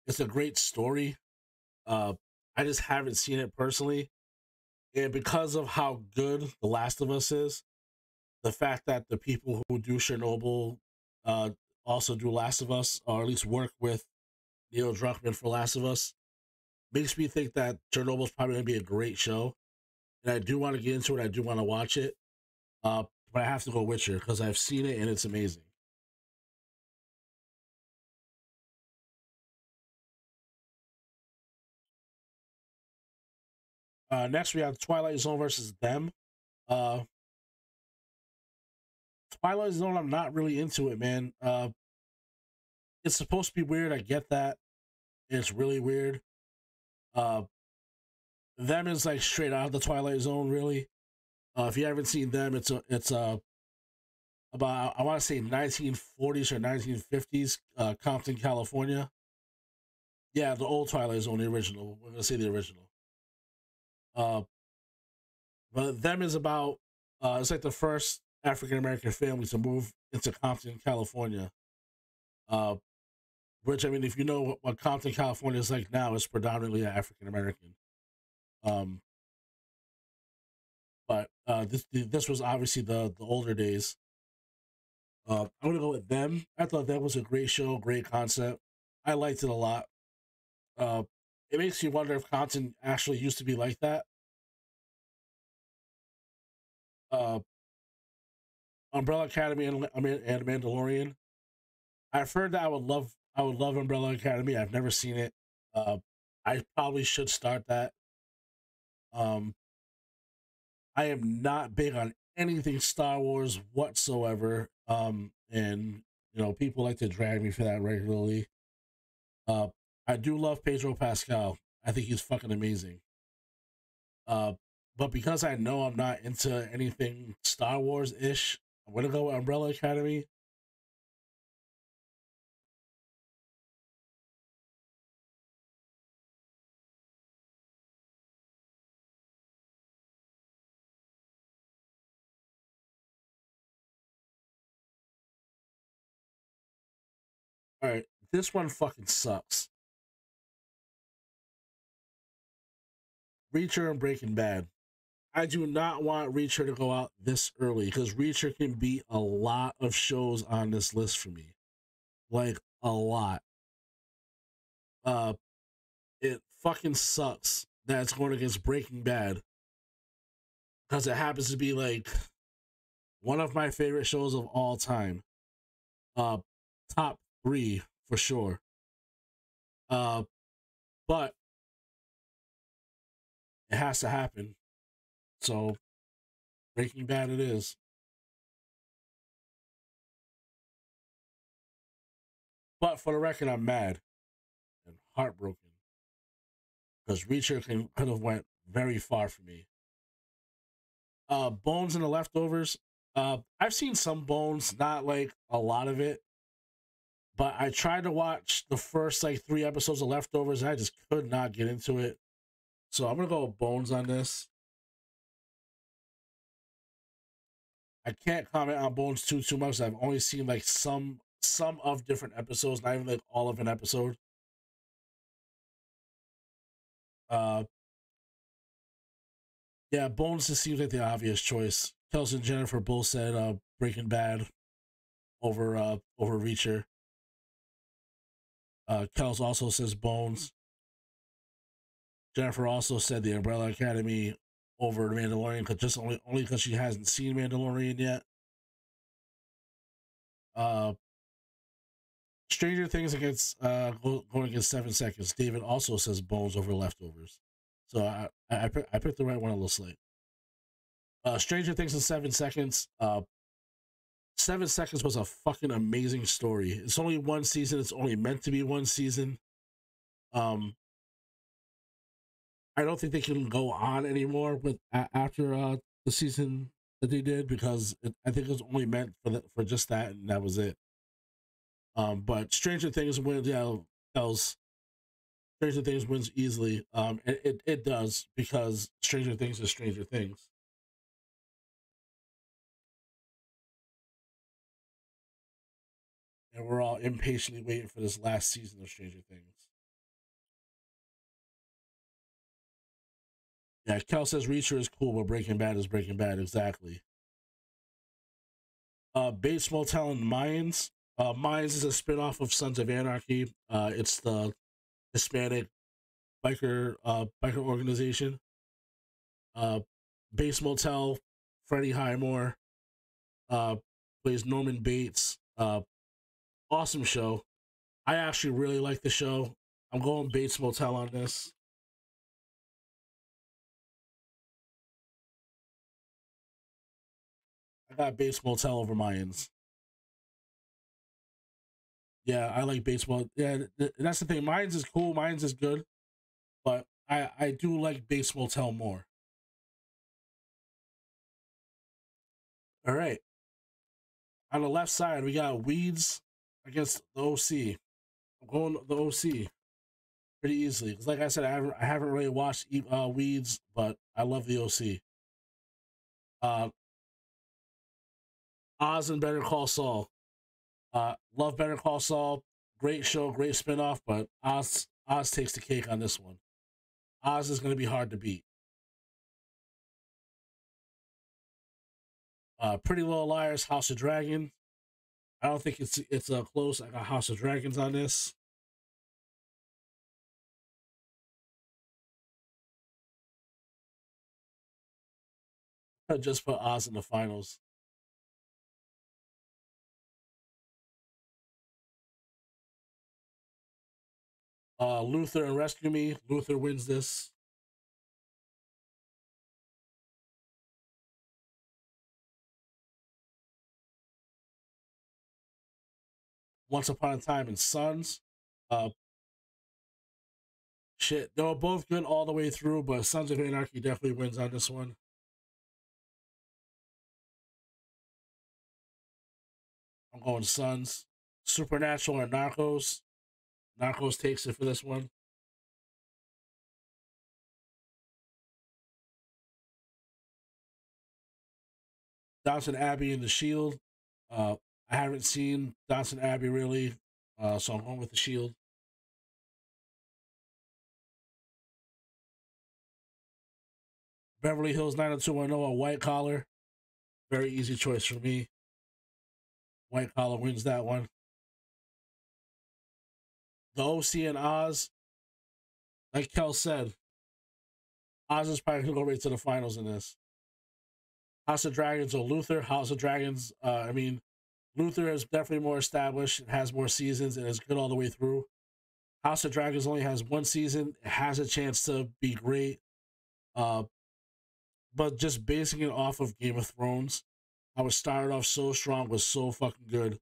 it's a great story. Uh, I just haven't seen it personally, and because of how good The Last of Us is, the fact that the people who do Chernobyl uh, also do Last of Us, or at least work with Neil Druckmann for Last of Us, makes me think that Chernobyl's probably going to be a great show. And I do want to get into it. I do want to watch it. Uh, but I have to go Witcher because I've seen it and it's amazing. Uh, next, we have Twilight Zone versus them. Uh, Twilight Zone, I'm not really into it, man. Uh, it's supposed to be weird. I get that. It's really weird. Uh, them is like straight out of the Twilight Zone, really. Uh, if you haven't seen them, it's a it's a about I want to say 1940s or 1950s, uh, Compton, California. Yeah, the old Twilight Zone, the original. We're gonna say the original. Uh, but them is about uh, it's like the first African American family to move into Compton, California. Uh, which I mean, if you know what, what Compton, California is like now, it's predominantly African American. Um, but uh, this this was obviously the the older days. Uh, I'm gonna go with them. I thought that was a great show, great concept. I liked it a lot. Uh, it makes you wonder if Compton actually used to be like that. Uh, Umbrella Academy and, and Mandalorian. I've heard that I would love I would love Umbrella Academy. I've never seen it. Uh, I probably should start that. Um, I am not big on anything Star Wars whatsoever. Um, and you know, people like to drag me for that regularly. Uh, I do love Pedro Pascal. I think he's fucking amazing. Uh, but because I know I'm not into anything Star Wars ish, I'm gonna go with Umbrella Academy. All right, this one fucking sucks. Reacher and Breaking Bad. I do not want Reacher to go out this early because Reacher can beat a lot of shows on this list for me. Like a lot. Uh it fucking sucks that it's going against Breaking Bad. Because it happens to be like one of my favorite shows of all time. Uh top three for sure. Uh but it has to happen. So, Breaking Bad it is. But for the record, I'm mad and heartbroken because Reacher can could have went very far for me. Uh, Bones and the Leftovers. Uh, I've seen some Bones, not like a lot of it, but I tried to watch the first like three episodes of Leftovers. I just could not get into it, so I'm gonna go with Bones on this. I can't comment on Bones too too much. I've only seen like some some of different episodes, not even like all of an episode. Uh, yeah, Bones just seems like the obvious choice. Kelsey and Jennifer both said uh, Breaking Bad over uh, over Reacher. Uh, Kels also says Bones. Jennifer also said the Umbrella Academy over Mandalorian because just only only because she hasn't seen Mandalorian yet. Uh, Stranger Things against uh going against Seven Seconds. David also says Bones over Leftovers. So I I, I picked the right one a little late. Uh, Stranger Things in Seven Seconds. Uh, Seven Seconds was a fucking amazing story. It's only one season. It's only meant to be one season. Um, I don't think they can go on anymore with after uh, the season that they did because it, I think it was only meant for the, for just that, and that was it. Um, but Stranger Things wins. Yeah, tells Stranger Things wins easily. Um, it, it it does because Stranger Things is Stranger Things. And we're all impatiently waiting for this last season of Stranger Things. Yeah, Kel says Reacher is cool, but Breaking Bad is Breaking Bad. Exactly. Uh, Motel and Mayans. Uh, Mayans is a spinoff of Sons of Anarchy. Uh, it's the Hispanic biker uh, biker organization. Uh, Bates Motel, Freddie Highmore uh, plays Norman Bates. Uh, awesome show. I actually really like the show. I'm going Bates Motel on this. Got baseball Motel over Mayans. Yeah, I like baseball. Yeah, that's the thing. Mayans is cool. Mayans is good, but I I do like baseball Motel more. All right. On the left side, we got Weeds against the OC. I'm going the OC pretty easily because, like I said, I haven't I haven't really watched uh, Weeds, but I love the OC. Uh, Oz and Better Call Saul. Uh, love Better Call Saul. Great show, great spinoff, but Oz Oz takes the cake on this one. Oz is going to be hard to beat. Uh, Pretty Little Liars, House of Dragon. I don't think it's it's uh, close. I got House of Dragons on this. I just put Oz in the finals. Uh, Luther and Rescue Me. Luther wins this. Once Upon a Time in Sons. Uh, shit, they were both good all the way through, but Sons of Anarchy definitely wins on this one. I'm going Sons. Supernatural and Narcos. Narcos takes it for this one. Downton Abbey and The Shield. Uh, I haven't seen Downton Abbey really, uh, so I'm going with The Shield. Beverly Hills 90210, a white collar. Very easy choice for me. White collar wins that one the OC and Oz, like Kel said, Oz is probably gonna go right to the finals in this. House of Dragons or Luther. House of Dragons, uh, I mean, Luther is definitely more established, it has more seasons, and is good all the way through. House of Dragons only has one season. It has a chance to be great. Uh, but just basing it off of Game of Thrones, I was started off so strong, was so fucking good.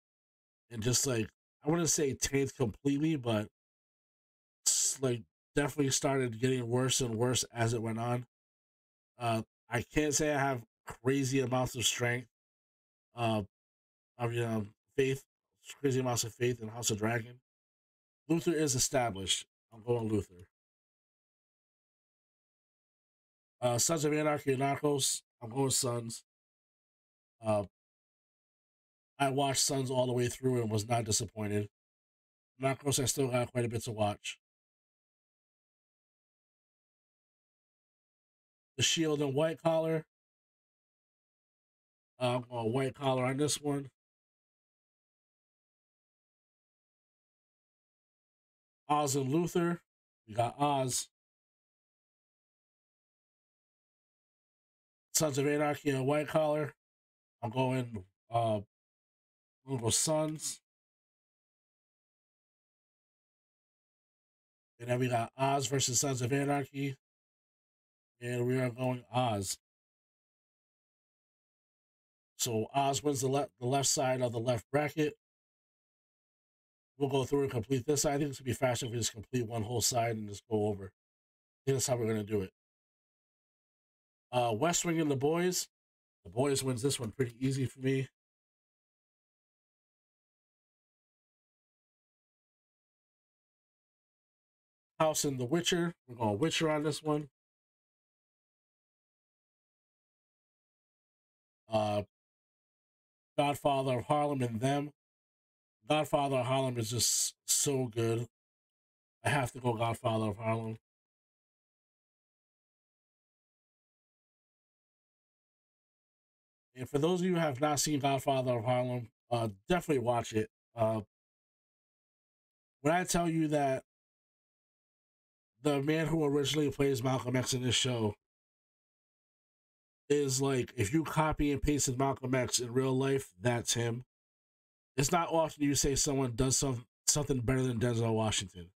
And just like I wouldn't say tanked completely, but like definitely started getting worse and worse as it went on. Uh, I can't say I have crazy amounts of strength. Uh, I mean, um, faith, crazy amounts of faith in House of Dragon. Luther is established. I'm going Luther. Uh, Sons of Anarchy and Narcos. I'm going Sons. Uh, I watched Sons all the way through and was not disappointed. Narcos, I still got quite a bit to watch. The Shield and White Collar. Uh, a white collar on this one. Oz and Luther. We got Oz. Sons of Anarchy and White Collar. I'm going uh Little Sons. And then we got Oz versus Sons of Anarchy. And we are going Oz. So Oz wins the left the left side of the left bracket. We'll go through and complete this. I think it's gonna be faster if we just complete one whole side and just go over. That's how we're gonna do it. Uh, West Wing and the boys. The boys wins this one pretty easy for me. House and The Witcher. We're going Witcher on this one. Uh, Godfather of Harlem and them. Godfather of Harlem is just so good. I have to go Godfather of Harlem. And for those of you who have not seen Godfather of Harlem, uh, definitely watch it. Uh, when I tell you that the man who originally plays Malcolm X in this show is like if you copy and pasted Malcolm X in real life, that's him. It's not often you say someone does some something better than Denzel Washington.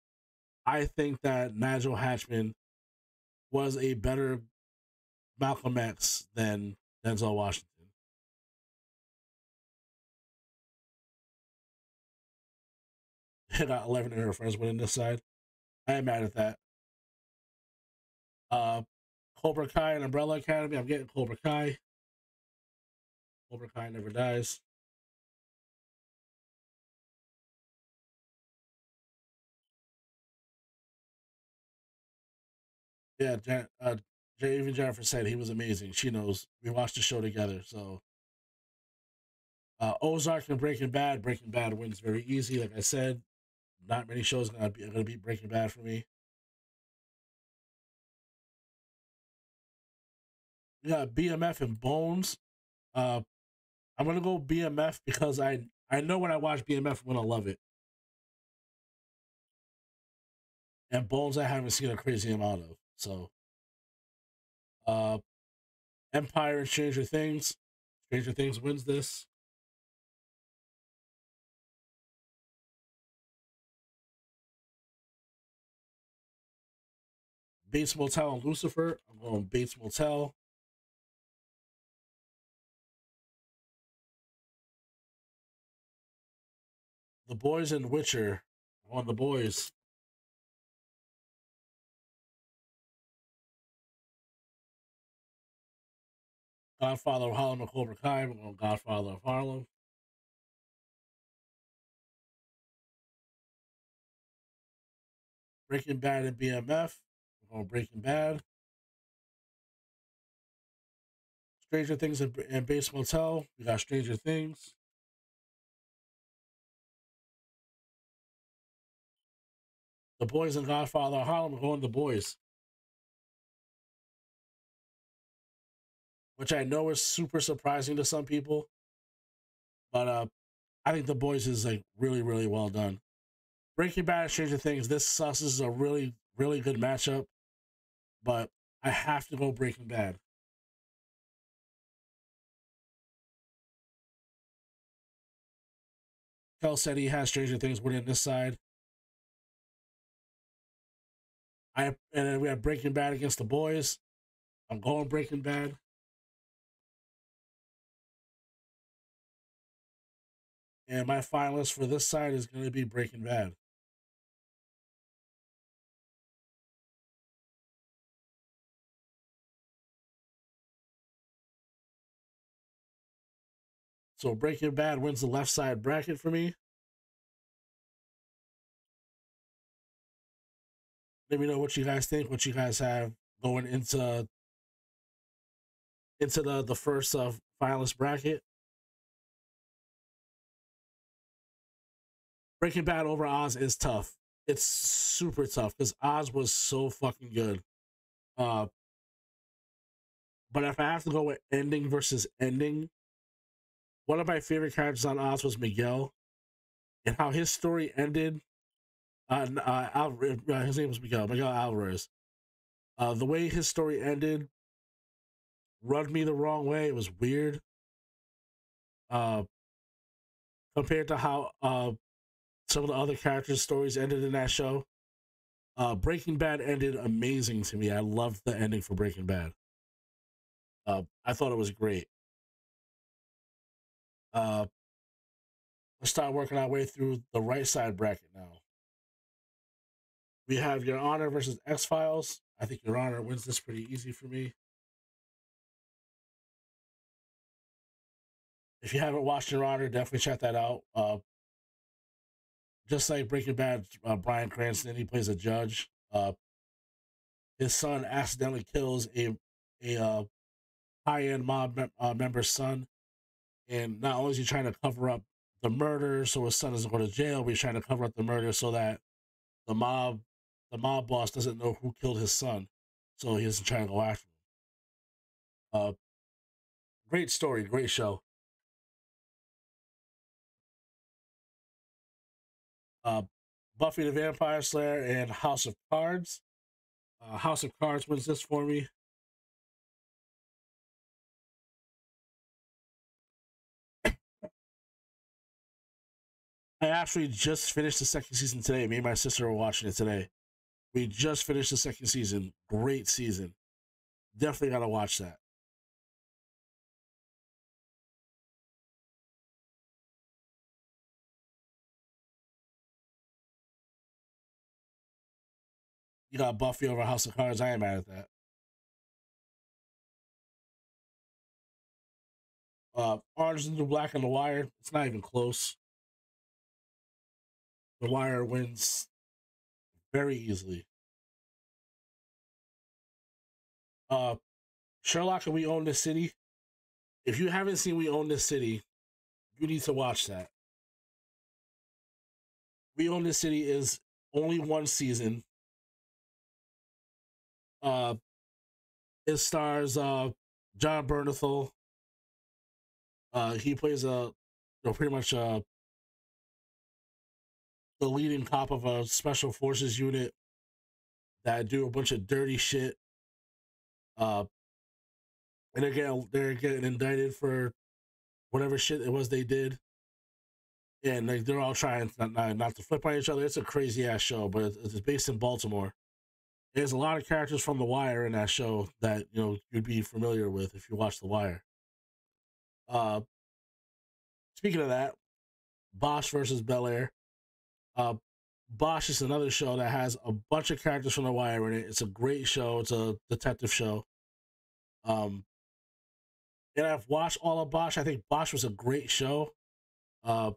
I think that Nigel Hatchman was a better Malcolm X than Denzel Washington. Got 11 of her friends winning this side. I am mad at that. Uh, Cobra Kai and Umbrella Academy. I'm getting Cobra Kai. Cobra Kai never dies. Yeah, Jen, uh, even Jennifer said he was amazing. She knows. We watched the show together. So, uh, Ozark and Breaking Bad. Breaking Bad wins very easy. Like I said, not many shows gonna be gonna be Breaking Bad for me. Yeah, BMF and Bones. Uh, I'm gonna go BMF because I I know when I watch BMF, I'm gonna love it. And Bones, I haven't seen a crazy amount of. So, uh, Empire and Stranger Things. Stranger Things wins this. Bates Motel and Lucifer. I'm going Bates Motel. The boys in Witcher. On the boys. Godfather of Harlem and Cobra Kai. We're going Godfather of Harlem. Breaking Bad and BMF. We're going Breaking Bad. Stranger Things and, and Bates Motel. We got Stranger Things. The boys and Godfather Harlem are going the boys. Which I know is super surprising to some people. But uh I think the boys is like really, really well done. Breaking Bad Stranger Things, this sus is a really, really good matchup. But I have to go Breaking Bad. Kel said he has Stranger Things winning this side. I and then we have Breaking Bad against the boys. I'm going Breaking Bad. And my finalist for this side is going to be Breaking Bad. So Breaking Bad wins the left side bracket for me. Let me know what you guys think, what you guys have going into into the the first uh, finalist bracket. Breaking Bad over Oz is tough. It's super tough because Oz was so fucking good. Uh, but if I have to go with ending versus ending, one of my favorite characters on Oz was Miguel, and how his story ended. Uh, uh, Al- uh his name was Miguel, Miguel Alvarez. Uh, the way his story ended rubbed me the wrong way. It was weird. Uh, compared to how uh, some of the other characters' stories ended in that show. Uh, Breaking Bad ended amazing to me. I loved the ending for Breaking Bad. Uh, I thought it was great. Uh, let's start working our way through the right side bracket now. We have Your Honor versus X Files. I think Your Honor wins this pretty easy for me. If you haven't watched Your Honor, definitely check that out. Uh, just like Breaking Bad, uh, Bryan Cranston, he plays a judge. Uh, his son accidentally kills a a uh, high end mob mem- uh, member's son, and not only is he trying to cover up the murder so his son doesn't go to jail, but he's trying to cover up the murder so that the mob the mob boss doesn't know who killed his son, so he doesn't try to go after him. Uh, great story, great show. Uh, Buffy the Vampire Slayer and House of Cards. Uh, House of Cards wins this for me. I actually just finished the second season today. Me and my sister are watching it today. We just finished the second season. Great season. Definitely got to watch that. You got Buffy over House of Cards. I ain't mad at that. Uh, Orange is the Black and The Wire. It's not even close. The Wire wins very easily. Uh, Sherlock and We Own This City. If you haven't seen We Own This City, you need to watch that. We Own This City is only one season. Uh, it stars uh Jon Bernthal. Uh, he plays a, you know, pretty much uh the leading cop of a special forces unit that do a bunch of dirty shit. Uh, and again, they're getting indicted for whatever shit it was they did. And like they're all trying not, not, not to flip on each other. It's a crazy ass show, but it's, it's based in Baltimore. There's a lot of characters from The Wire in that show that you know you'd be familiar with if you watch The Wire. Uh, speaking of that, Bosch versus Bel Air. Uh, Bosch is another show that has a bunch of characters from The Wire in it. It's a great show. It's a detective show. Um, and I've watched all of Bosch. I think Bosch was a great show. Uh,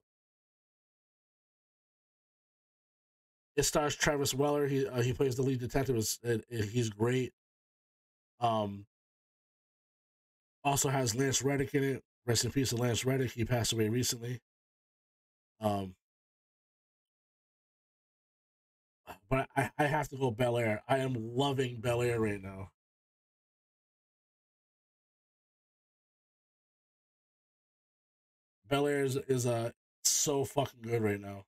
it stars Travis Weller. He uh, he plays the lead detective. It's, it, it, he's great. Um, also has Lance Reddick in it. Rest in peace to Lance Reddick. He passed away recently. Um, but I, I have to go Bel Air. I am loving Bel Air right now. Bel Air is, is uh, so fucking good right now.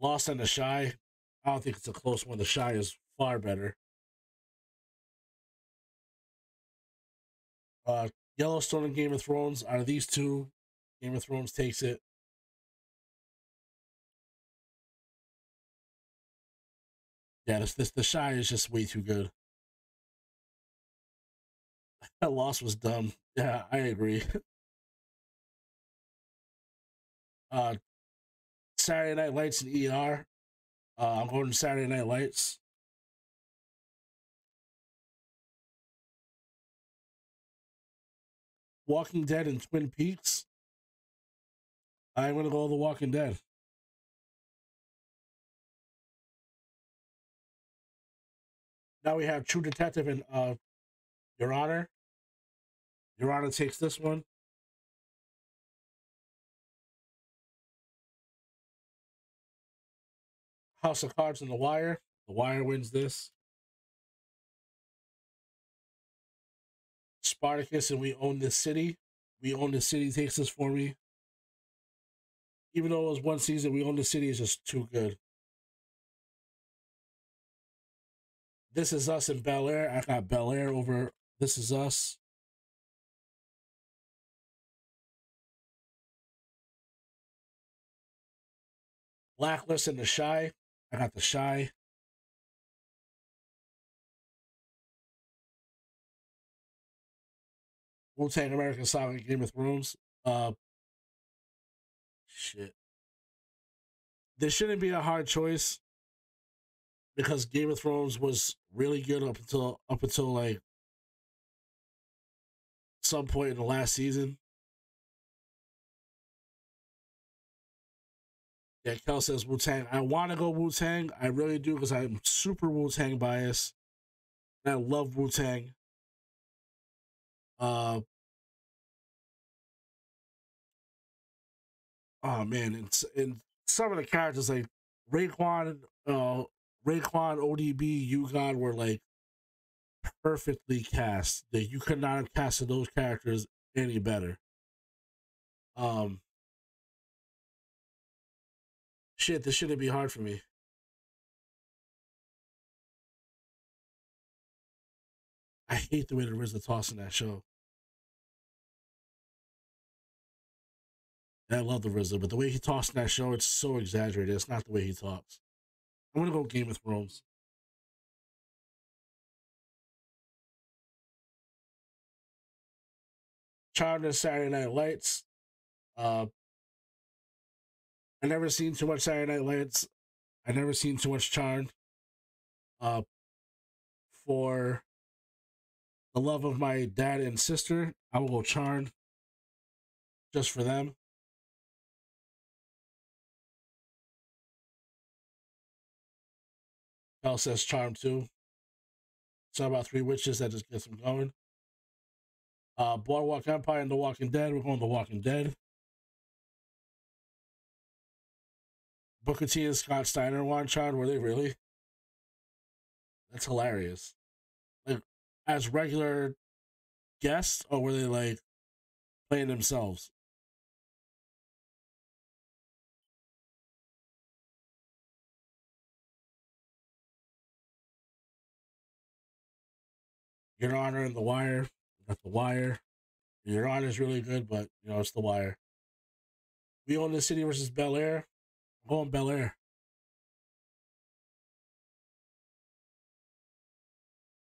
Lost in the Chi. I don't think it's a close one. The Chi is far better. Uh, Yellowstone and Game of Thrones of these two, Game of Thrones takes it. Yeah, this, this the Chi is just way too good. That loss was dumb. Yeah, I agree. uh, Saturday Night Lights and ER. Uh, I'm going to Saturday Night Lights. Walking Dead and Twin Peaks. I'm gonna go The Walking Dead. Now we have True Detective and uh, Your Honor. Your Honor takes this one. House of Cards and The Wire. The Wire wins this. Spartacus and We Own This City. We Own This City takes this for me. Even though it was one season, We Own the City is just too good. This Is Us in Bel Air. I got Bel Air over This Is Us. Blacklist and The Chi. I got The Chi. Wu Tang American Saga Game of Thrones. Uh, shit. This shouldn't be a hard choice because Game of Thrones was really good up until up until like some point in the last season. Yeah, Kel says Wu Tang. I want to go Wu Tang. I really do because I'm super Wu Tang biased. I love Wu Tang. Uh, oh man, and, and some of the characters like Raekwon, uh, Raekwon, ODB, U-God were like perfectly cast. That you could not have casted those characters any better. Um, shit, this shouldn't be hard for me. I hate the way the RZA in that show. And I love the RZA, but the way he talks in that show, it's so exaggerated. It's not the way he talks. I'm gonna go Game of Thrones. Charmed and Saturday Night Lights. Uh, I never seen too much Saturday Night Lights. I never seen too much Charmed. Uh, for the love of my dad and sister, I will go Charmed. Just for them. Bell says Charm too. So about three witches that just gets them going. Uh, Boardwalk Empire and The Walking Dead. We're going The Walking Dead. Booker T and Scott Steiner one Charm. Were they really? That's hilarious. Like as regular guests, or were they like playing themselves? Your Honor and The Wire. Got The Wire. Your Honor is really good, but you know it's The Wire. We own the city versus Bel Air. I'm going Bel Air.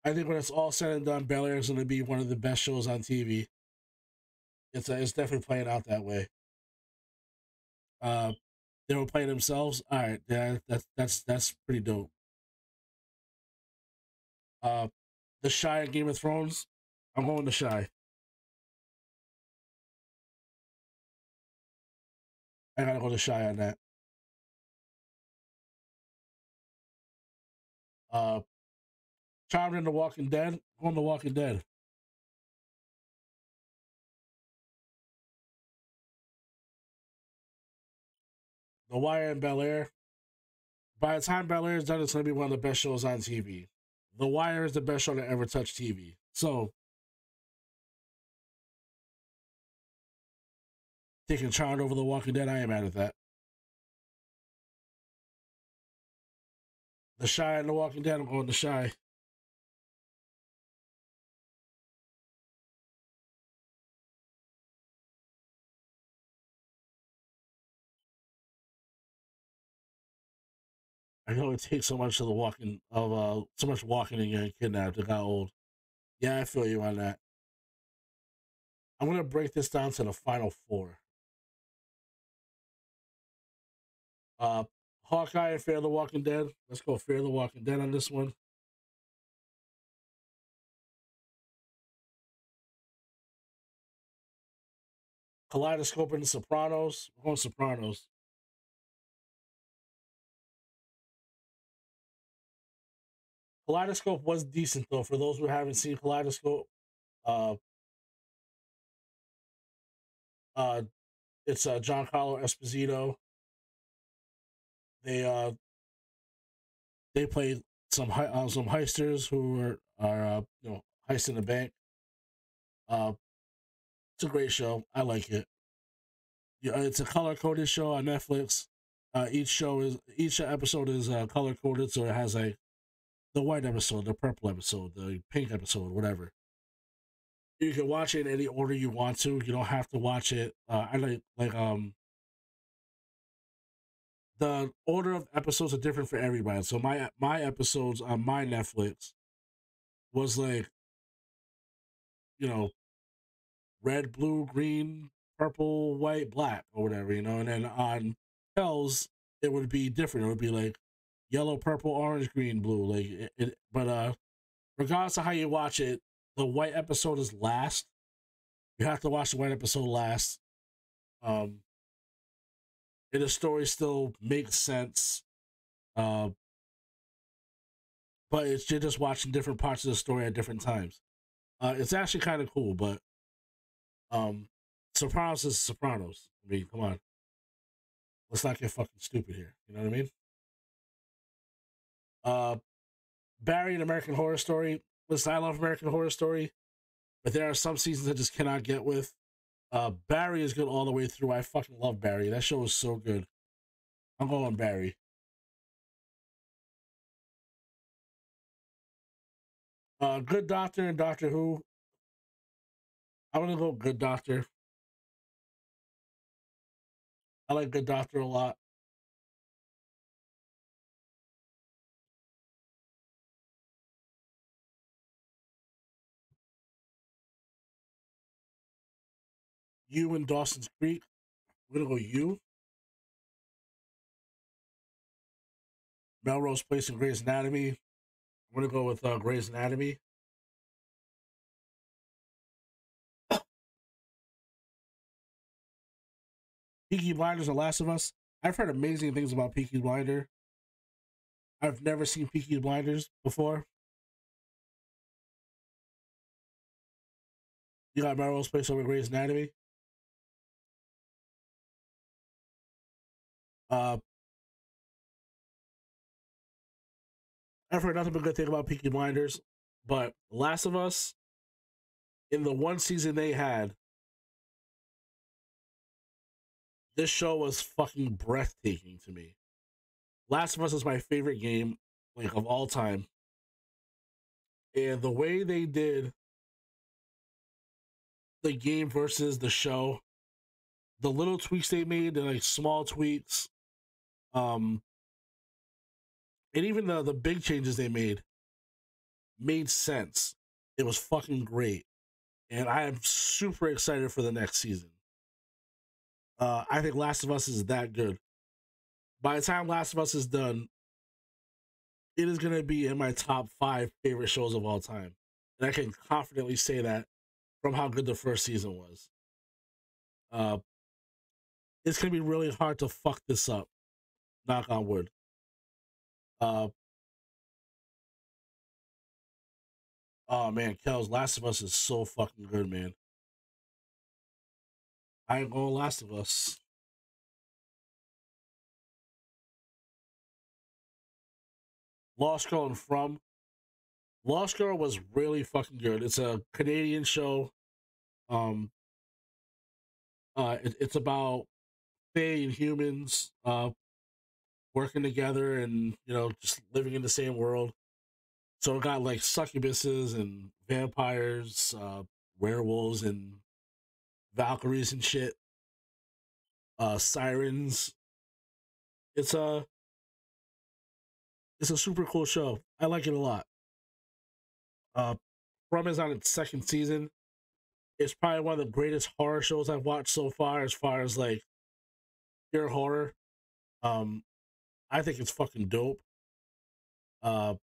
I think when it's all said and done, Bel Air is going to be one of the best shows on TV. It's uh, it's definitely playing out that way. Uh, they were playing themselves. All right, yeah, that's that's that's pretty dope. Uh, the Chi in Game of Thrones. I'm going to Chi. I gotta go to Chi on that. Uh, Charmed in The Walking Dead. On The Walking Dead. The Wire and Bel Air. By the time Bel Air is done, it's gonna be one of the best shows on TV. The Wire is the best show to ever touch TV. So, taking Charmed over The Walking Dead, I am mad at that. The Chi and The Walking Dead, I'm going The Chi. I know it takes so much of the walking of uh so much walking and getting kidnapped. It got old. Yeah, I feel you on that. I'm gonna break this down to the final four. Uh Hawkeye and Fear the Walking Dead. Let's go Fear the Walking Dead on this one. Kaleidoscope and Sopranos. We're going Sopranos. Kaleidoscope was decent though. For those who haven't seen Kaleidoscope, uh, uh, it's uh, Carlo Esposito. They uh, they play some uh, some heisters who are are uh, you know heisting a bank. Uh, it's a great show. I like it. Yeah, it's a color coded show on Netflix. Uh, each show is each episode is uh, color coded, so it has like the white episode, the purple episode, the pink episode, whatever. You can watch it in any order you want to. You don't have to watch it. Uh, I like like um the order of episodes are different for everybody. So my my episodes on my Netflix was like, you know, red, blue, green, purple, white, black, or whatever, you know. And then on Hell's, it would be different. It would be like yellow, purple, orange, green, blue. Like it, it but uh, regardless of how you watch it, the white episode is last. You have to watch the white episode last. Um, and the story still makes sense. Uh, but it's you're just watching different parts of the story at different times. Uh, it's actually kind of cool, but um, Sopranos is Sopranos. I mean, come on, let's not get fucking stupid here. You know what I mean? Uh, Barry and American Horror Story. Listen, I love American Horror Story, but there are some seasons I just cannot get with. Uh, Barry is good all the way through. I fucking love Barry. That show is so good. I'm going Barry. Uh, Good Doctor and Doctor Who. I'm gonna go Good Doctor. I like Good Doctor a lot. You and Dawson's Creek. We're gonna go you. Melrose Place and Grey's Anatomy. I'm gonna go with uh, Grey's Anatomy. Peaky Blinders and Last of Us. I've heard amazing things about Peaky Blinder. I've never seen Peaky Blinders before. You got Melrose Place over Grey's Anatomy. Uh, I've heard nothing but good thing about Peaky Blinders, but Last of Us, in the one season they had, this show was fucking breathtaking to me. Last of Us is my favorite game, like of all time. And the way they did the game versus the show, the little tweaks they made, the like small tweaks, um, and even the the big changes they made made sense. It was fucking great, and I am super excited for the next season. Uh, I think Last of Us is that good. By the time Last of Us is done, it is going to be in my top five favorite shows of all time, and I can confidently say that from how good the first season was. Uh, it's going to be really hard to fuck this up knock on wood. Uh, oh man, Kells, Last of Us is so fucking good, man. I ain't going Last of Us. Lost Girl and From. Lost Girl was really fucking good. It's a Canadian show. Um, uh, it, it's about Fae and humans. Uh, working together and you know just living in the same world. So it got like succubuses and vampires, uh, werewolves and Valkyries and shit. Uh, sirens. It's a it's a super cool show. I like it a lot. Uh, From is on its second season. It's probably one of the greatest horror shows I've watched so far, as far as like pure horror. Um, I think it's fucking dope. Uh,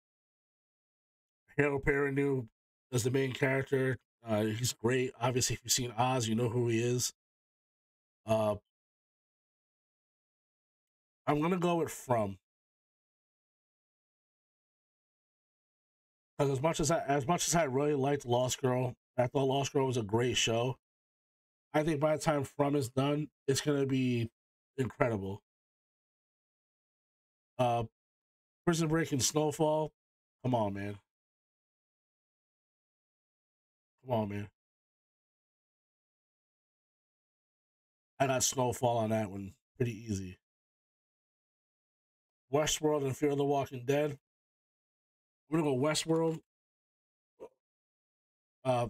Harold Perrineau as the main character. Uh, he's great. Obviously, if you've seen Oz, you know who he is. Uh, I'm gonna go with From. Because as much as I as much as I really liked Lost Girl, I thought Lost Girl was a great show. I think by the time From is done, it's gonna be incredible. Uh, Prison Break and Snowfall, come on, man. Come on, man. I got Snowfall on that one pretty easy. Westworld and Fear the Walking Dead. I'm gonna go Westworld. Uh,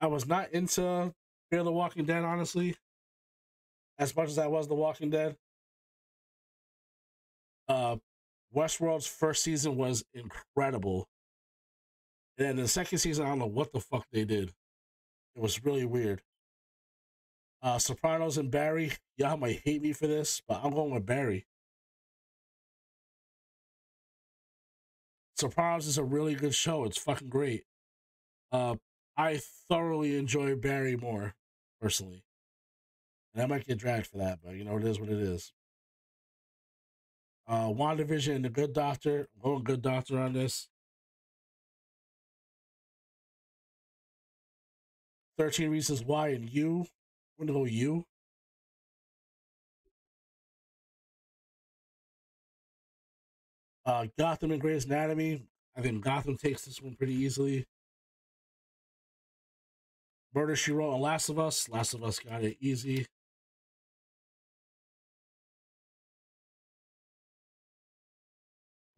I was not into Fear the Walking Dead, honestly, as much as I was The Walking Dead. Uh, Westworld's first season was incredible. And then the second season, I don't know what the fuck they did. It was really weird. Uh, Sopranos and Barry, y'all might hate me for this, but I'm going with Barry. Sopranos is a really good show. It's fucking great. Uh, I thoroughly enjoy Barry more, personally. And I might get dragged for that, but you know, it is what it is. Uh, WandaVision and The Good Doctor. Going Good Doctor on this. 13 Reasons Why and You. I'm going to go You. Uh, Gotham and Grey's Anatomy. I think Gotham takes this one pretty easily. Murder She Wrote and Last of Us. Last of Us got it easy.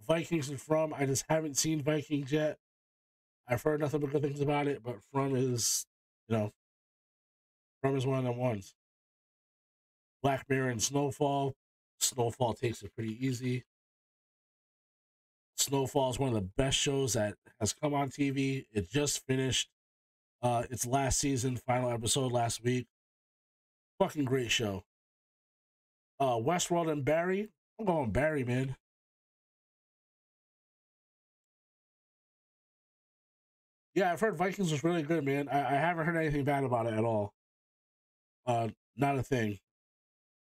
Vikings and From. I just haven't seen Vikings yet. I've heard nothing but good things about it, but From is, you know, From is one of the ones. Black Mirror and Snowfall. Snowfall takes it pretty easy. Snowfall is one of the best shows that has come on TV. It just finished uh, its last season, final episode last week. Fucking great show. Uh, Westworld and Barry. I'm going Barry, man. Yeah, I've heard Vikings was really good, man. I, I haven't heard anything bad about it at all. Uh, not a thing.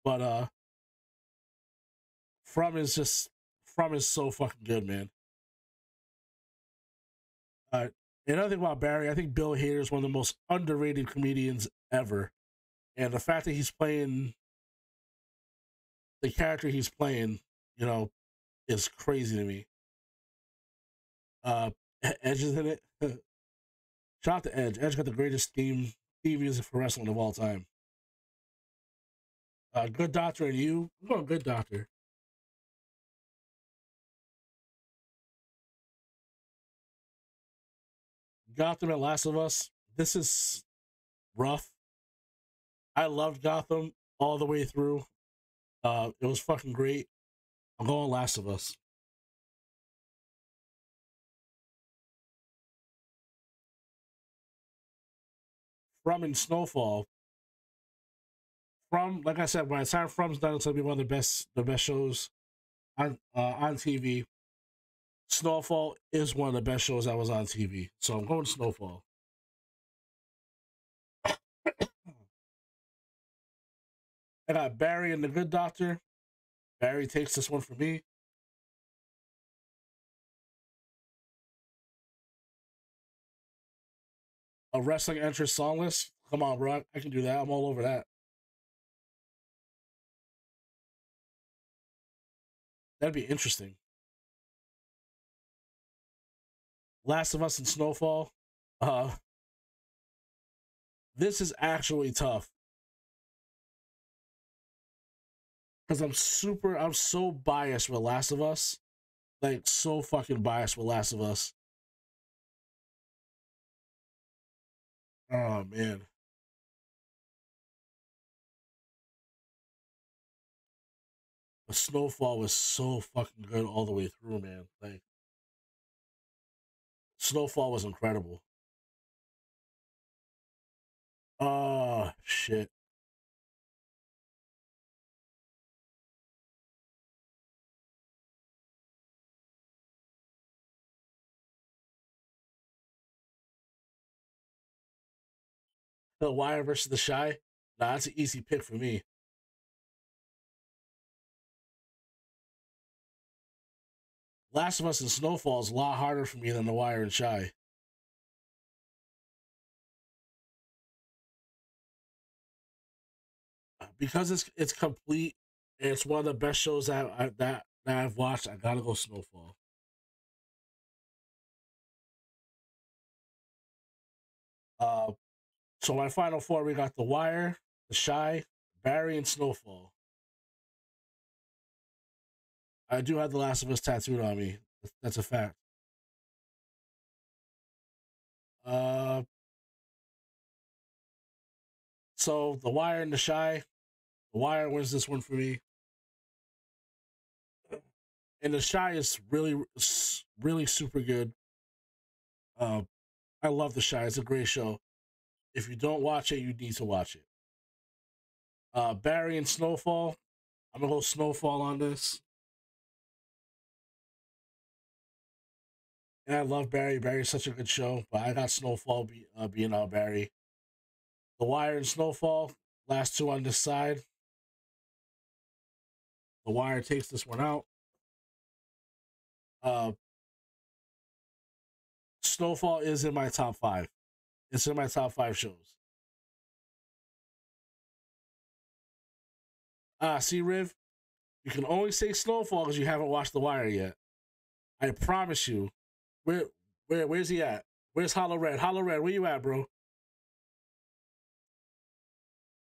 But uh, From is just From is so fucking good, man. Uh, another thing about Barry, I think Bill Hader is one of the most underrated comedians ever, and the fact that he's playing the character he's playing, you know, is crazy to me. Uh, in it. Shout out to Edge. Edge got the greatest theme theme music for wrestling of all time. Uh, Good Doctor and you. I'm Good Doctor. Gotham and Last of Us. This is rough. I loved Gotham all the way through. Uh, it was fucking great. I'm going Last of Us. From and Snowfall. From, like I said, by the time From's done, gonna be one of the best, the best shows on uh, on TV. Snowfall is one of the best shows that was on TV, so I'm going Snowfall. I got Barry and the Good Doctor. Barry takes this one for me. A wrestling entrance songless. Come on, bro. I can do that. I'm all over that. That'd be interesting. Last of Us and Snowfall. Uh this is actually tough. Cause I'm super I'm so biased with Last of Us. Like so fucking biased with Last of Us. Oh man. The snowfall was so fucking good all the way through, man. Like Snowfall was incredible. Oh shit. The Wire versus The Chi. Nah, that's an easy pick for me. Last of Us and Snowfall is a lot harder for me than The Wire and Chi. Because it's it's complete, and it's one of the best shows that I, that that I've watched. I gotta go Snowfall. Uh, so my final four, we got The Wire, The Chi, Barry, and Snowfall. I do have The Last of Us tattooed on me. That's a fact. Uh, so The Wire and The Chi. The Wire wins this one for me. And The Chi is really, really super good. Uh, I love The Chi. It's a great show. If you don't watch it, you need to watch it. Uh, Barry and Snowfall. I'm gonna go Snowfall on this. And I love Barry. Barry's such a good show, but I got Snowfall be, uh, being out Barry. The Wire and Snowfall, last two on this side. The Wire takes this one out. Uh, Snowfall is in my top five. It's in my top five shows. Ah, see, Riv, you can only say Snowfall because you haven't watched The Wire yet. I promise you. Where, where, where's he at? Where's Hollow Red? Hollow Red, where you at, bro?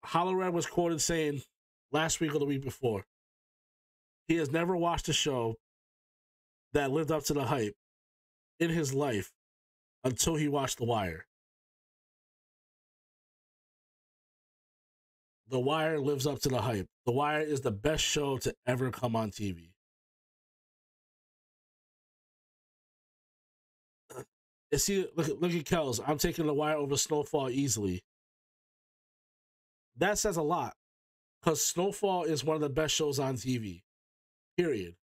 Hollow Red was quoted saying last week or the week before, he has never watched a show that lived up to the hype in his life until he watched The Wire. The Wire lives up to the hype. The Wire is the best show to ever come on TV. And see, look, look at Kells. I'm taking The Wire over Snowfall easily. That says a lot. Because Snowfall is one of the best shows on TV. Period.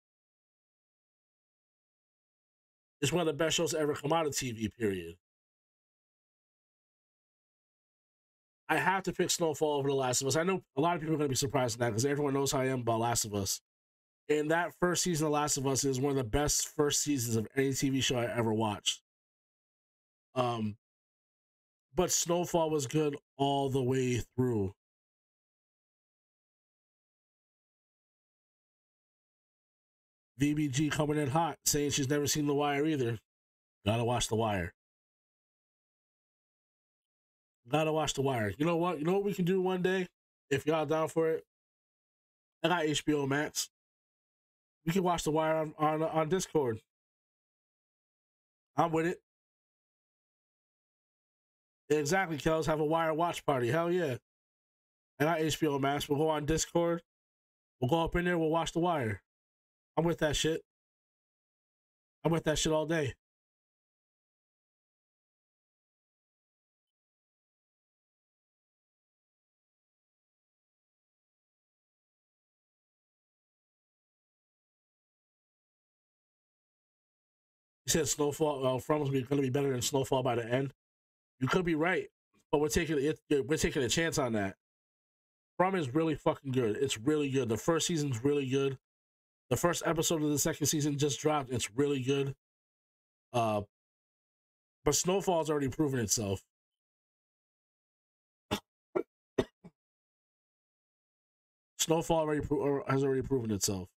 It's one of the best shows ever come out of TV, period. I have to pick Snowfall over The Last of Us. I know a lot of people are going to be surprised in that because everyone knows how I am about Last of Us. And that first season of Last of Us is one of the best first seasons of any TV show I ever watched. Um, but Snowfall was good all the way through. VBG coming in hot, saying she's never seen The Wire either. Gotta watch The Wire. Gotta watch The Wire. You know what? You know what we can do one day? If y'all down for it? I got HBO Max. We can watch The Wire on, on, on Discord. I'm with it. Exactly, Kels. Have a Wire watch party. Hell yeah. And I got HBO Max. We'll go on Discord. We'll go up in there. We'll watch The Wire. I'm with that shit. I'm with that shit all day. Said Snowfall. Well, From is going to be better than Snowfall by the end. You could be right, but we're taking it. We're taking a chance on that. From is really fucking good. It's really good. The first season's really good. The first episode of the second season just dropped. It's really good. Uh, but Snowfall's already proven itself. Snowfall already pro- has already proven itself.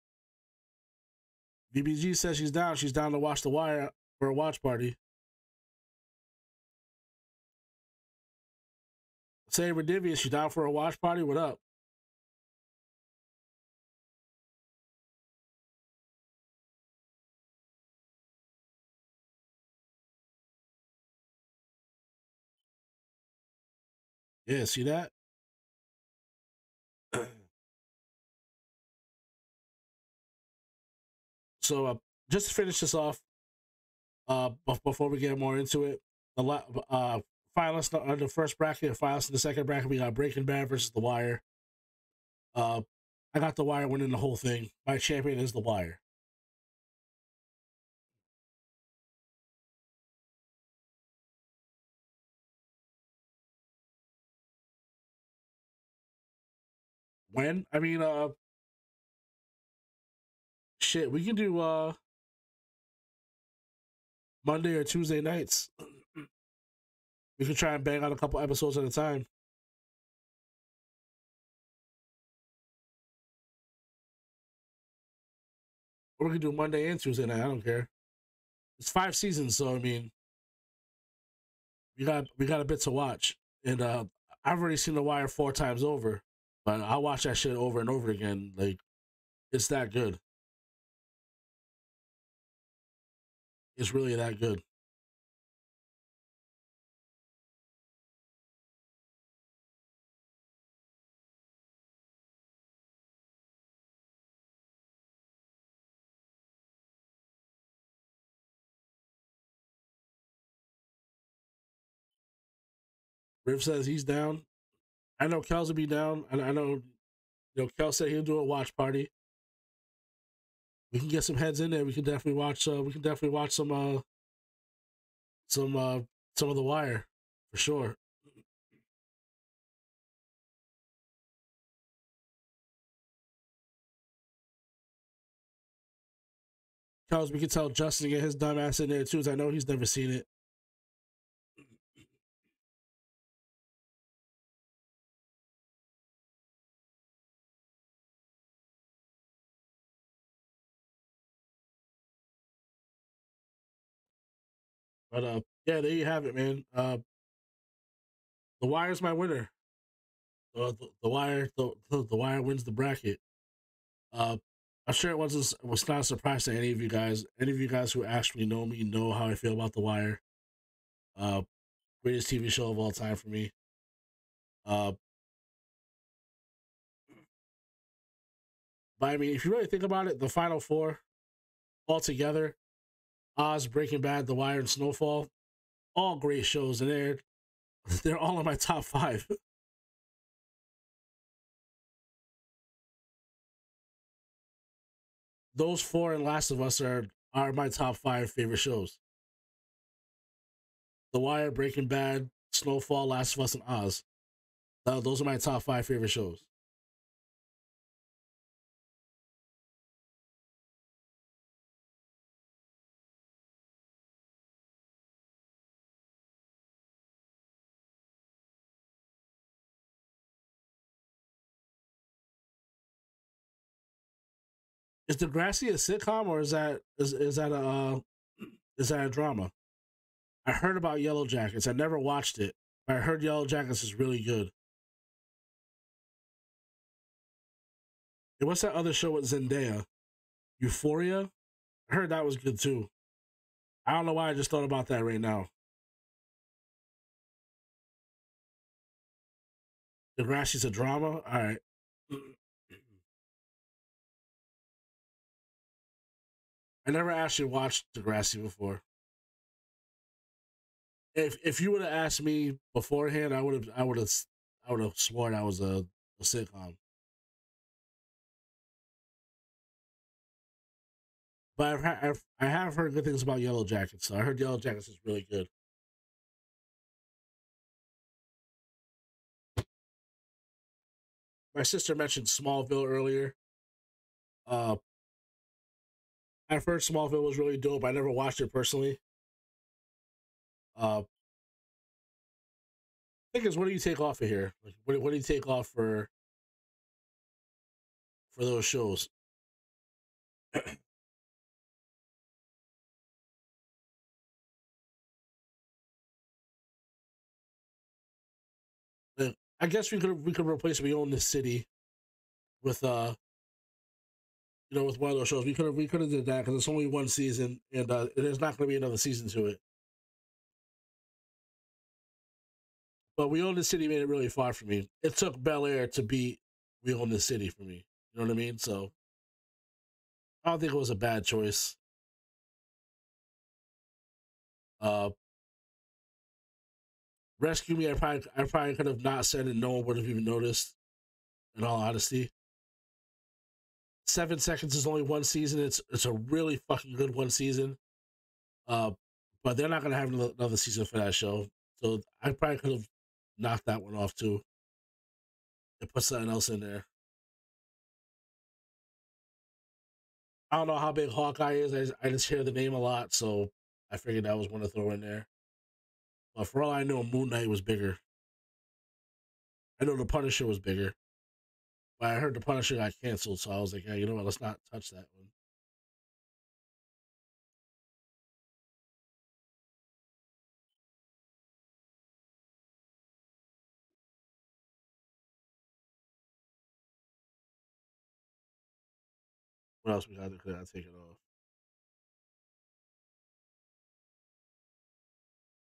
VBG says she's down. She's down to watch The Wire for a watch party. Say Redivius, you down for a watch party? What up? Yeah, see that? So uh, just to finish this off, uh, before we get more into it, the la- uh, finalists on uh, the first bracket and finalists in the second bracket, we got Breaking Bad versus The Wire. Uh, I got The Wire winning the whole thing. My champion is The Wire. When I mean, uh, shit, we can do uh Monday or Tuesday nights. we can try and bang out a couple episodes at a time. Or we can do Monday and Tuesday night. I don't care. It's five seasons, so I mean, we got we got a bit to watch, and uh I've already seen The Wire four times over, but I watch that shit over and over again. Like, it's that good. It's really that good. Riv says he's down. I know Kels will be down, and I know, you know, Kel said he'll do a watch party. We can get some heads in there. We can definitely watch. Uh, we can definitely watch some, uh, some, uh, some of the Wire, for sure. Kels, we can tell Justin to get his dumb ass in there too, as I know he's never seen it. But uh, yeah, there you have it, man. Uh, the Wire's my winner. Uh, the, the Wire, the, the Wire wins the bracket. Uh, I'm sure it wasn't was not a surprise to any of you guys. Any of you guys who actually know me know how I feel about The Wire. Uh, greatest TV show of all time for me. Uh, but I mean, if you really think about it, the final four all together Oz, Breaking Bad, The Wire, and Snowfall, all great shows, and they're they're all in my top five. Those four and Last of Us are are my top five favorite shows. The Wire, Breaking Bad, Snowfall, Last of Us, and Oz. those are my top five favorite shows. Is Degrassi a sitcom or is that is is that a uh, is that a drama? I heard about Yellow Jackets. I never watched it. I heard Yellow Jackets is really good. And what's that other show with Zendaya? Euphoria? I heard that was good too. I don't know why I just thought about that right now. Degrassi's a drama? All right. I never actually watched Degrassi before. If if you would have asked me beforehand, I would have I would have I would have sworn I was a, a sitcom. But I've, I've I have heard good things about Yellow Jackets. So I heard Yellow Jackets is really good. My sister mentioned Smallville earlier. Uh, at first Smallville was really dope. I never watched it personally. Uh, I think what do you take off of here? Like, what, what do you take off for for those shows? I guess we could we could replace We Own the City with uh you know, with one of those shows. We could have we could have did that because it's only one season, and uh, there's not going to be another season to it. But We Own the City made it really far for me. It took Bel Air to beat We Own the City for me. You know what I mean? So I don't think it was a bad choice. Uh, Rescue Me, I probably I probably could have not said it. No one would have even noticed. In all honesty. Seven Seconds is only one season. It's it's a really fucking good one season. Uh, but they're not gonna have another season for that show. So I probably could have knocked that one off too. And put something else in there. I don't know how big Hawkeye is. I just, I just hear the name a lot, so I figured that was one to throw in there. But for all I know, Moon Knight was bigger. I know the Punisher was bigger but I heard the Punisher got canceled, so I was like, yeah, you know what? Let's not touch that one. What else we got? Could I take it off?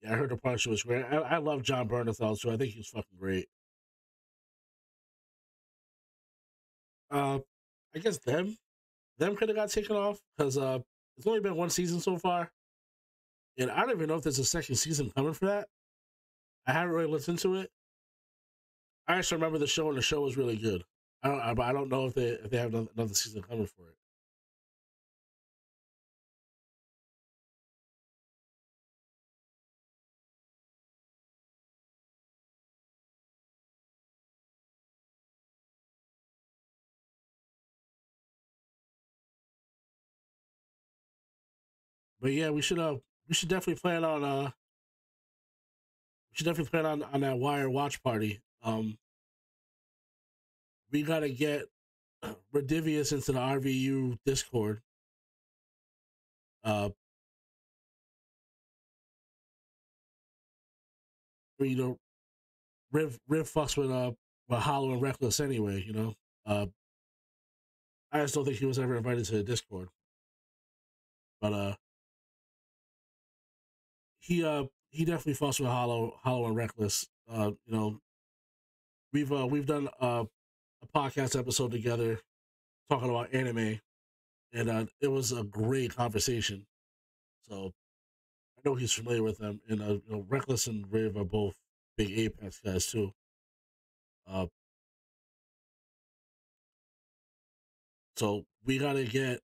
Yeah, I heard the Punisher was great. I, I love Jon Bernthal, so I think he's fucking great. Uh, I guess them, them could have got taken off because uh, it's only been one season so far, and I don't even know if there's a second season coming for that. I haven't really looked into it. I actually remember the show, and the show was really good. I don't, I, I don't know if they if they have another season coming for it. But yeah, we should uh we should definitely plan on uh we should definitely plan on on that wire watch party. Um we gotta get Redivius into the RVU Discord. Uh you know Riv Riv fucks with uh with Hollow and Reckless anyway, you know. Uh I just don't think he was ever invited to the Discord. But uh he uh he definitely fucks with Hollow, Hollow and Reckless. Uh, you know, we've uh we've done a podcast episode together talking about anime, and uh, it was a great conversation. So I know he's familiar with them, and uh, you know, Reckless and Riv are both big Apex guys too. Uh, so we gotta get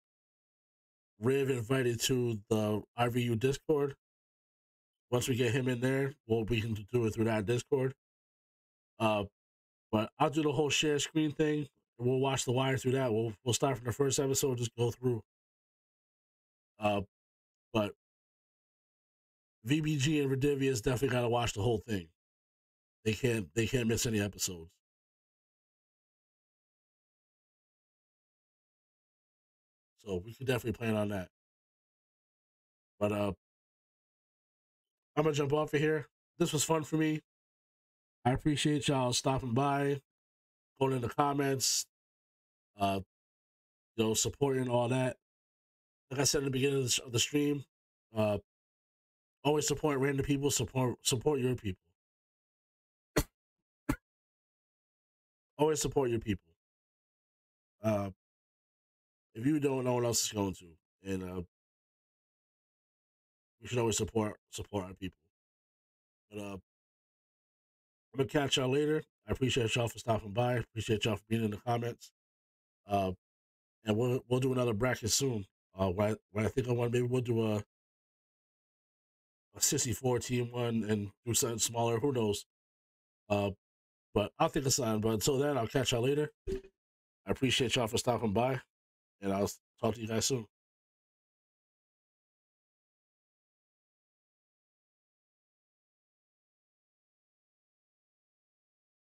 Riv invited to the IVU Discord once we get him in there, well, we can do it through that Discord. Uh, but I'll do the whole share screen thing. We'll watch the wire through that. We'll we'll start from the first episode, just go through. Uh, but VBG and Redivius definitely got to watch the whole thing. They can't they can't miss any episodes. So we could definitely plan on that. But uh I'm gonna jump off of here. This was fun for me. I appreciate y'all stopping by, going in the comments, uh, you know, supporting all that. Like I said in the beginning of the, of the stream, uh, always support random people. Support support your people. always support your people. Uh, if you don't, no one else is going to, and uh, we should always support support our people. But uh, I'm gonna catch y'all later. I appreciate y'all for stopping by. Appreciate y'all for being in the comments. Uh, and we'll we'll do another bracket soon. Uh, when I, when I think I want, maybe we'll do a a sixty four team one and do something smaller. Who knows? Uh, but I'll think of something. But until then, I'll catch y'all later. I appreciate y'all for stopping by, and I'll talk to you guys soon.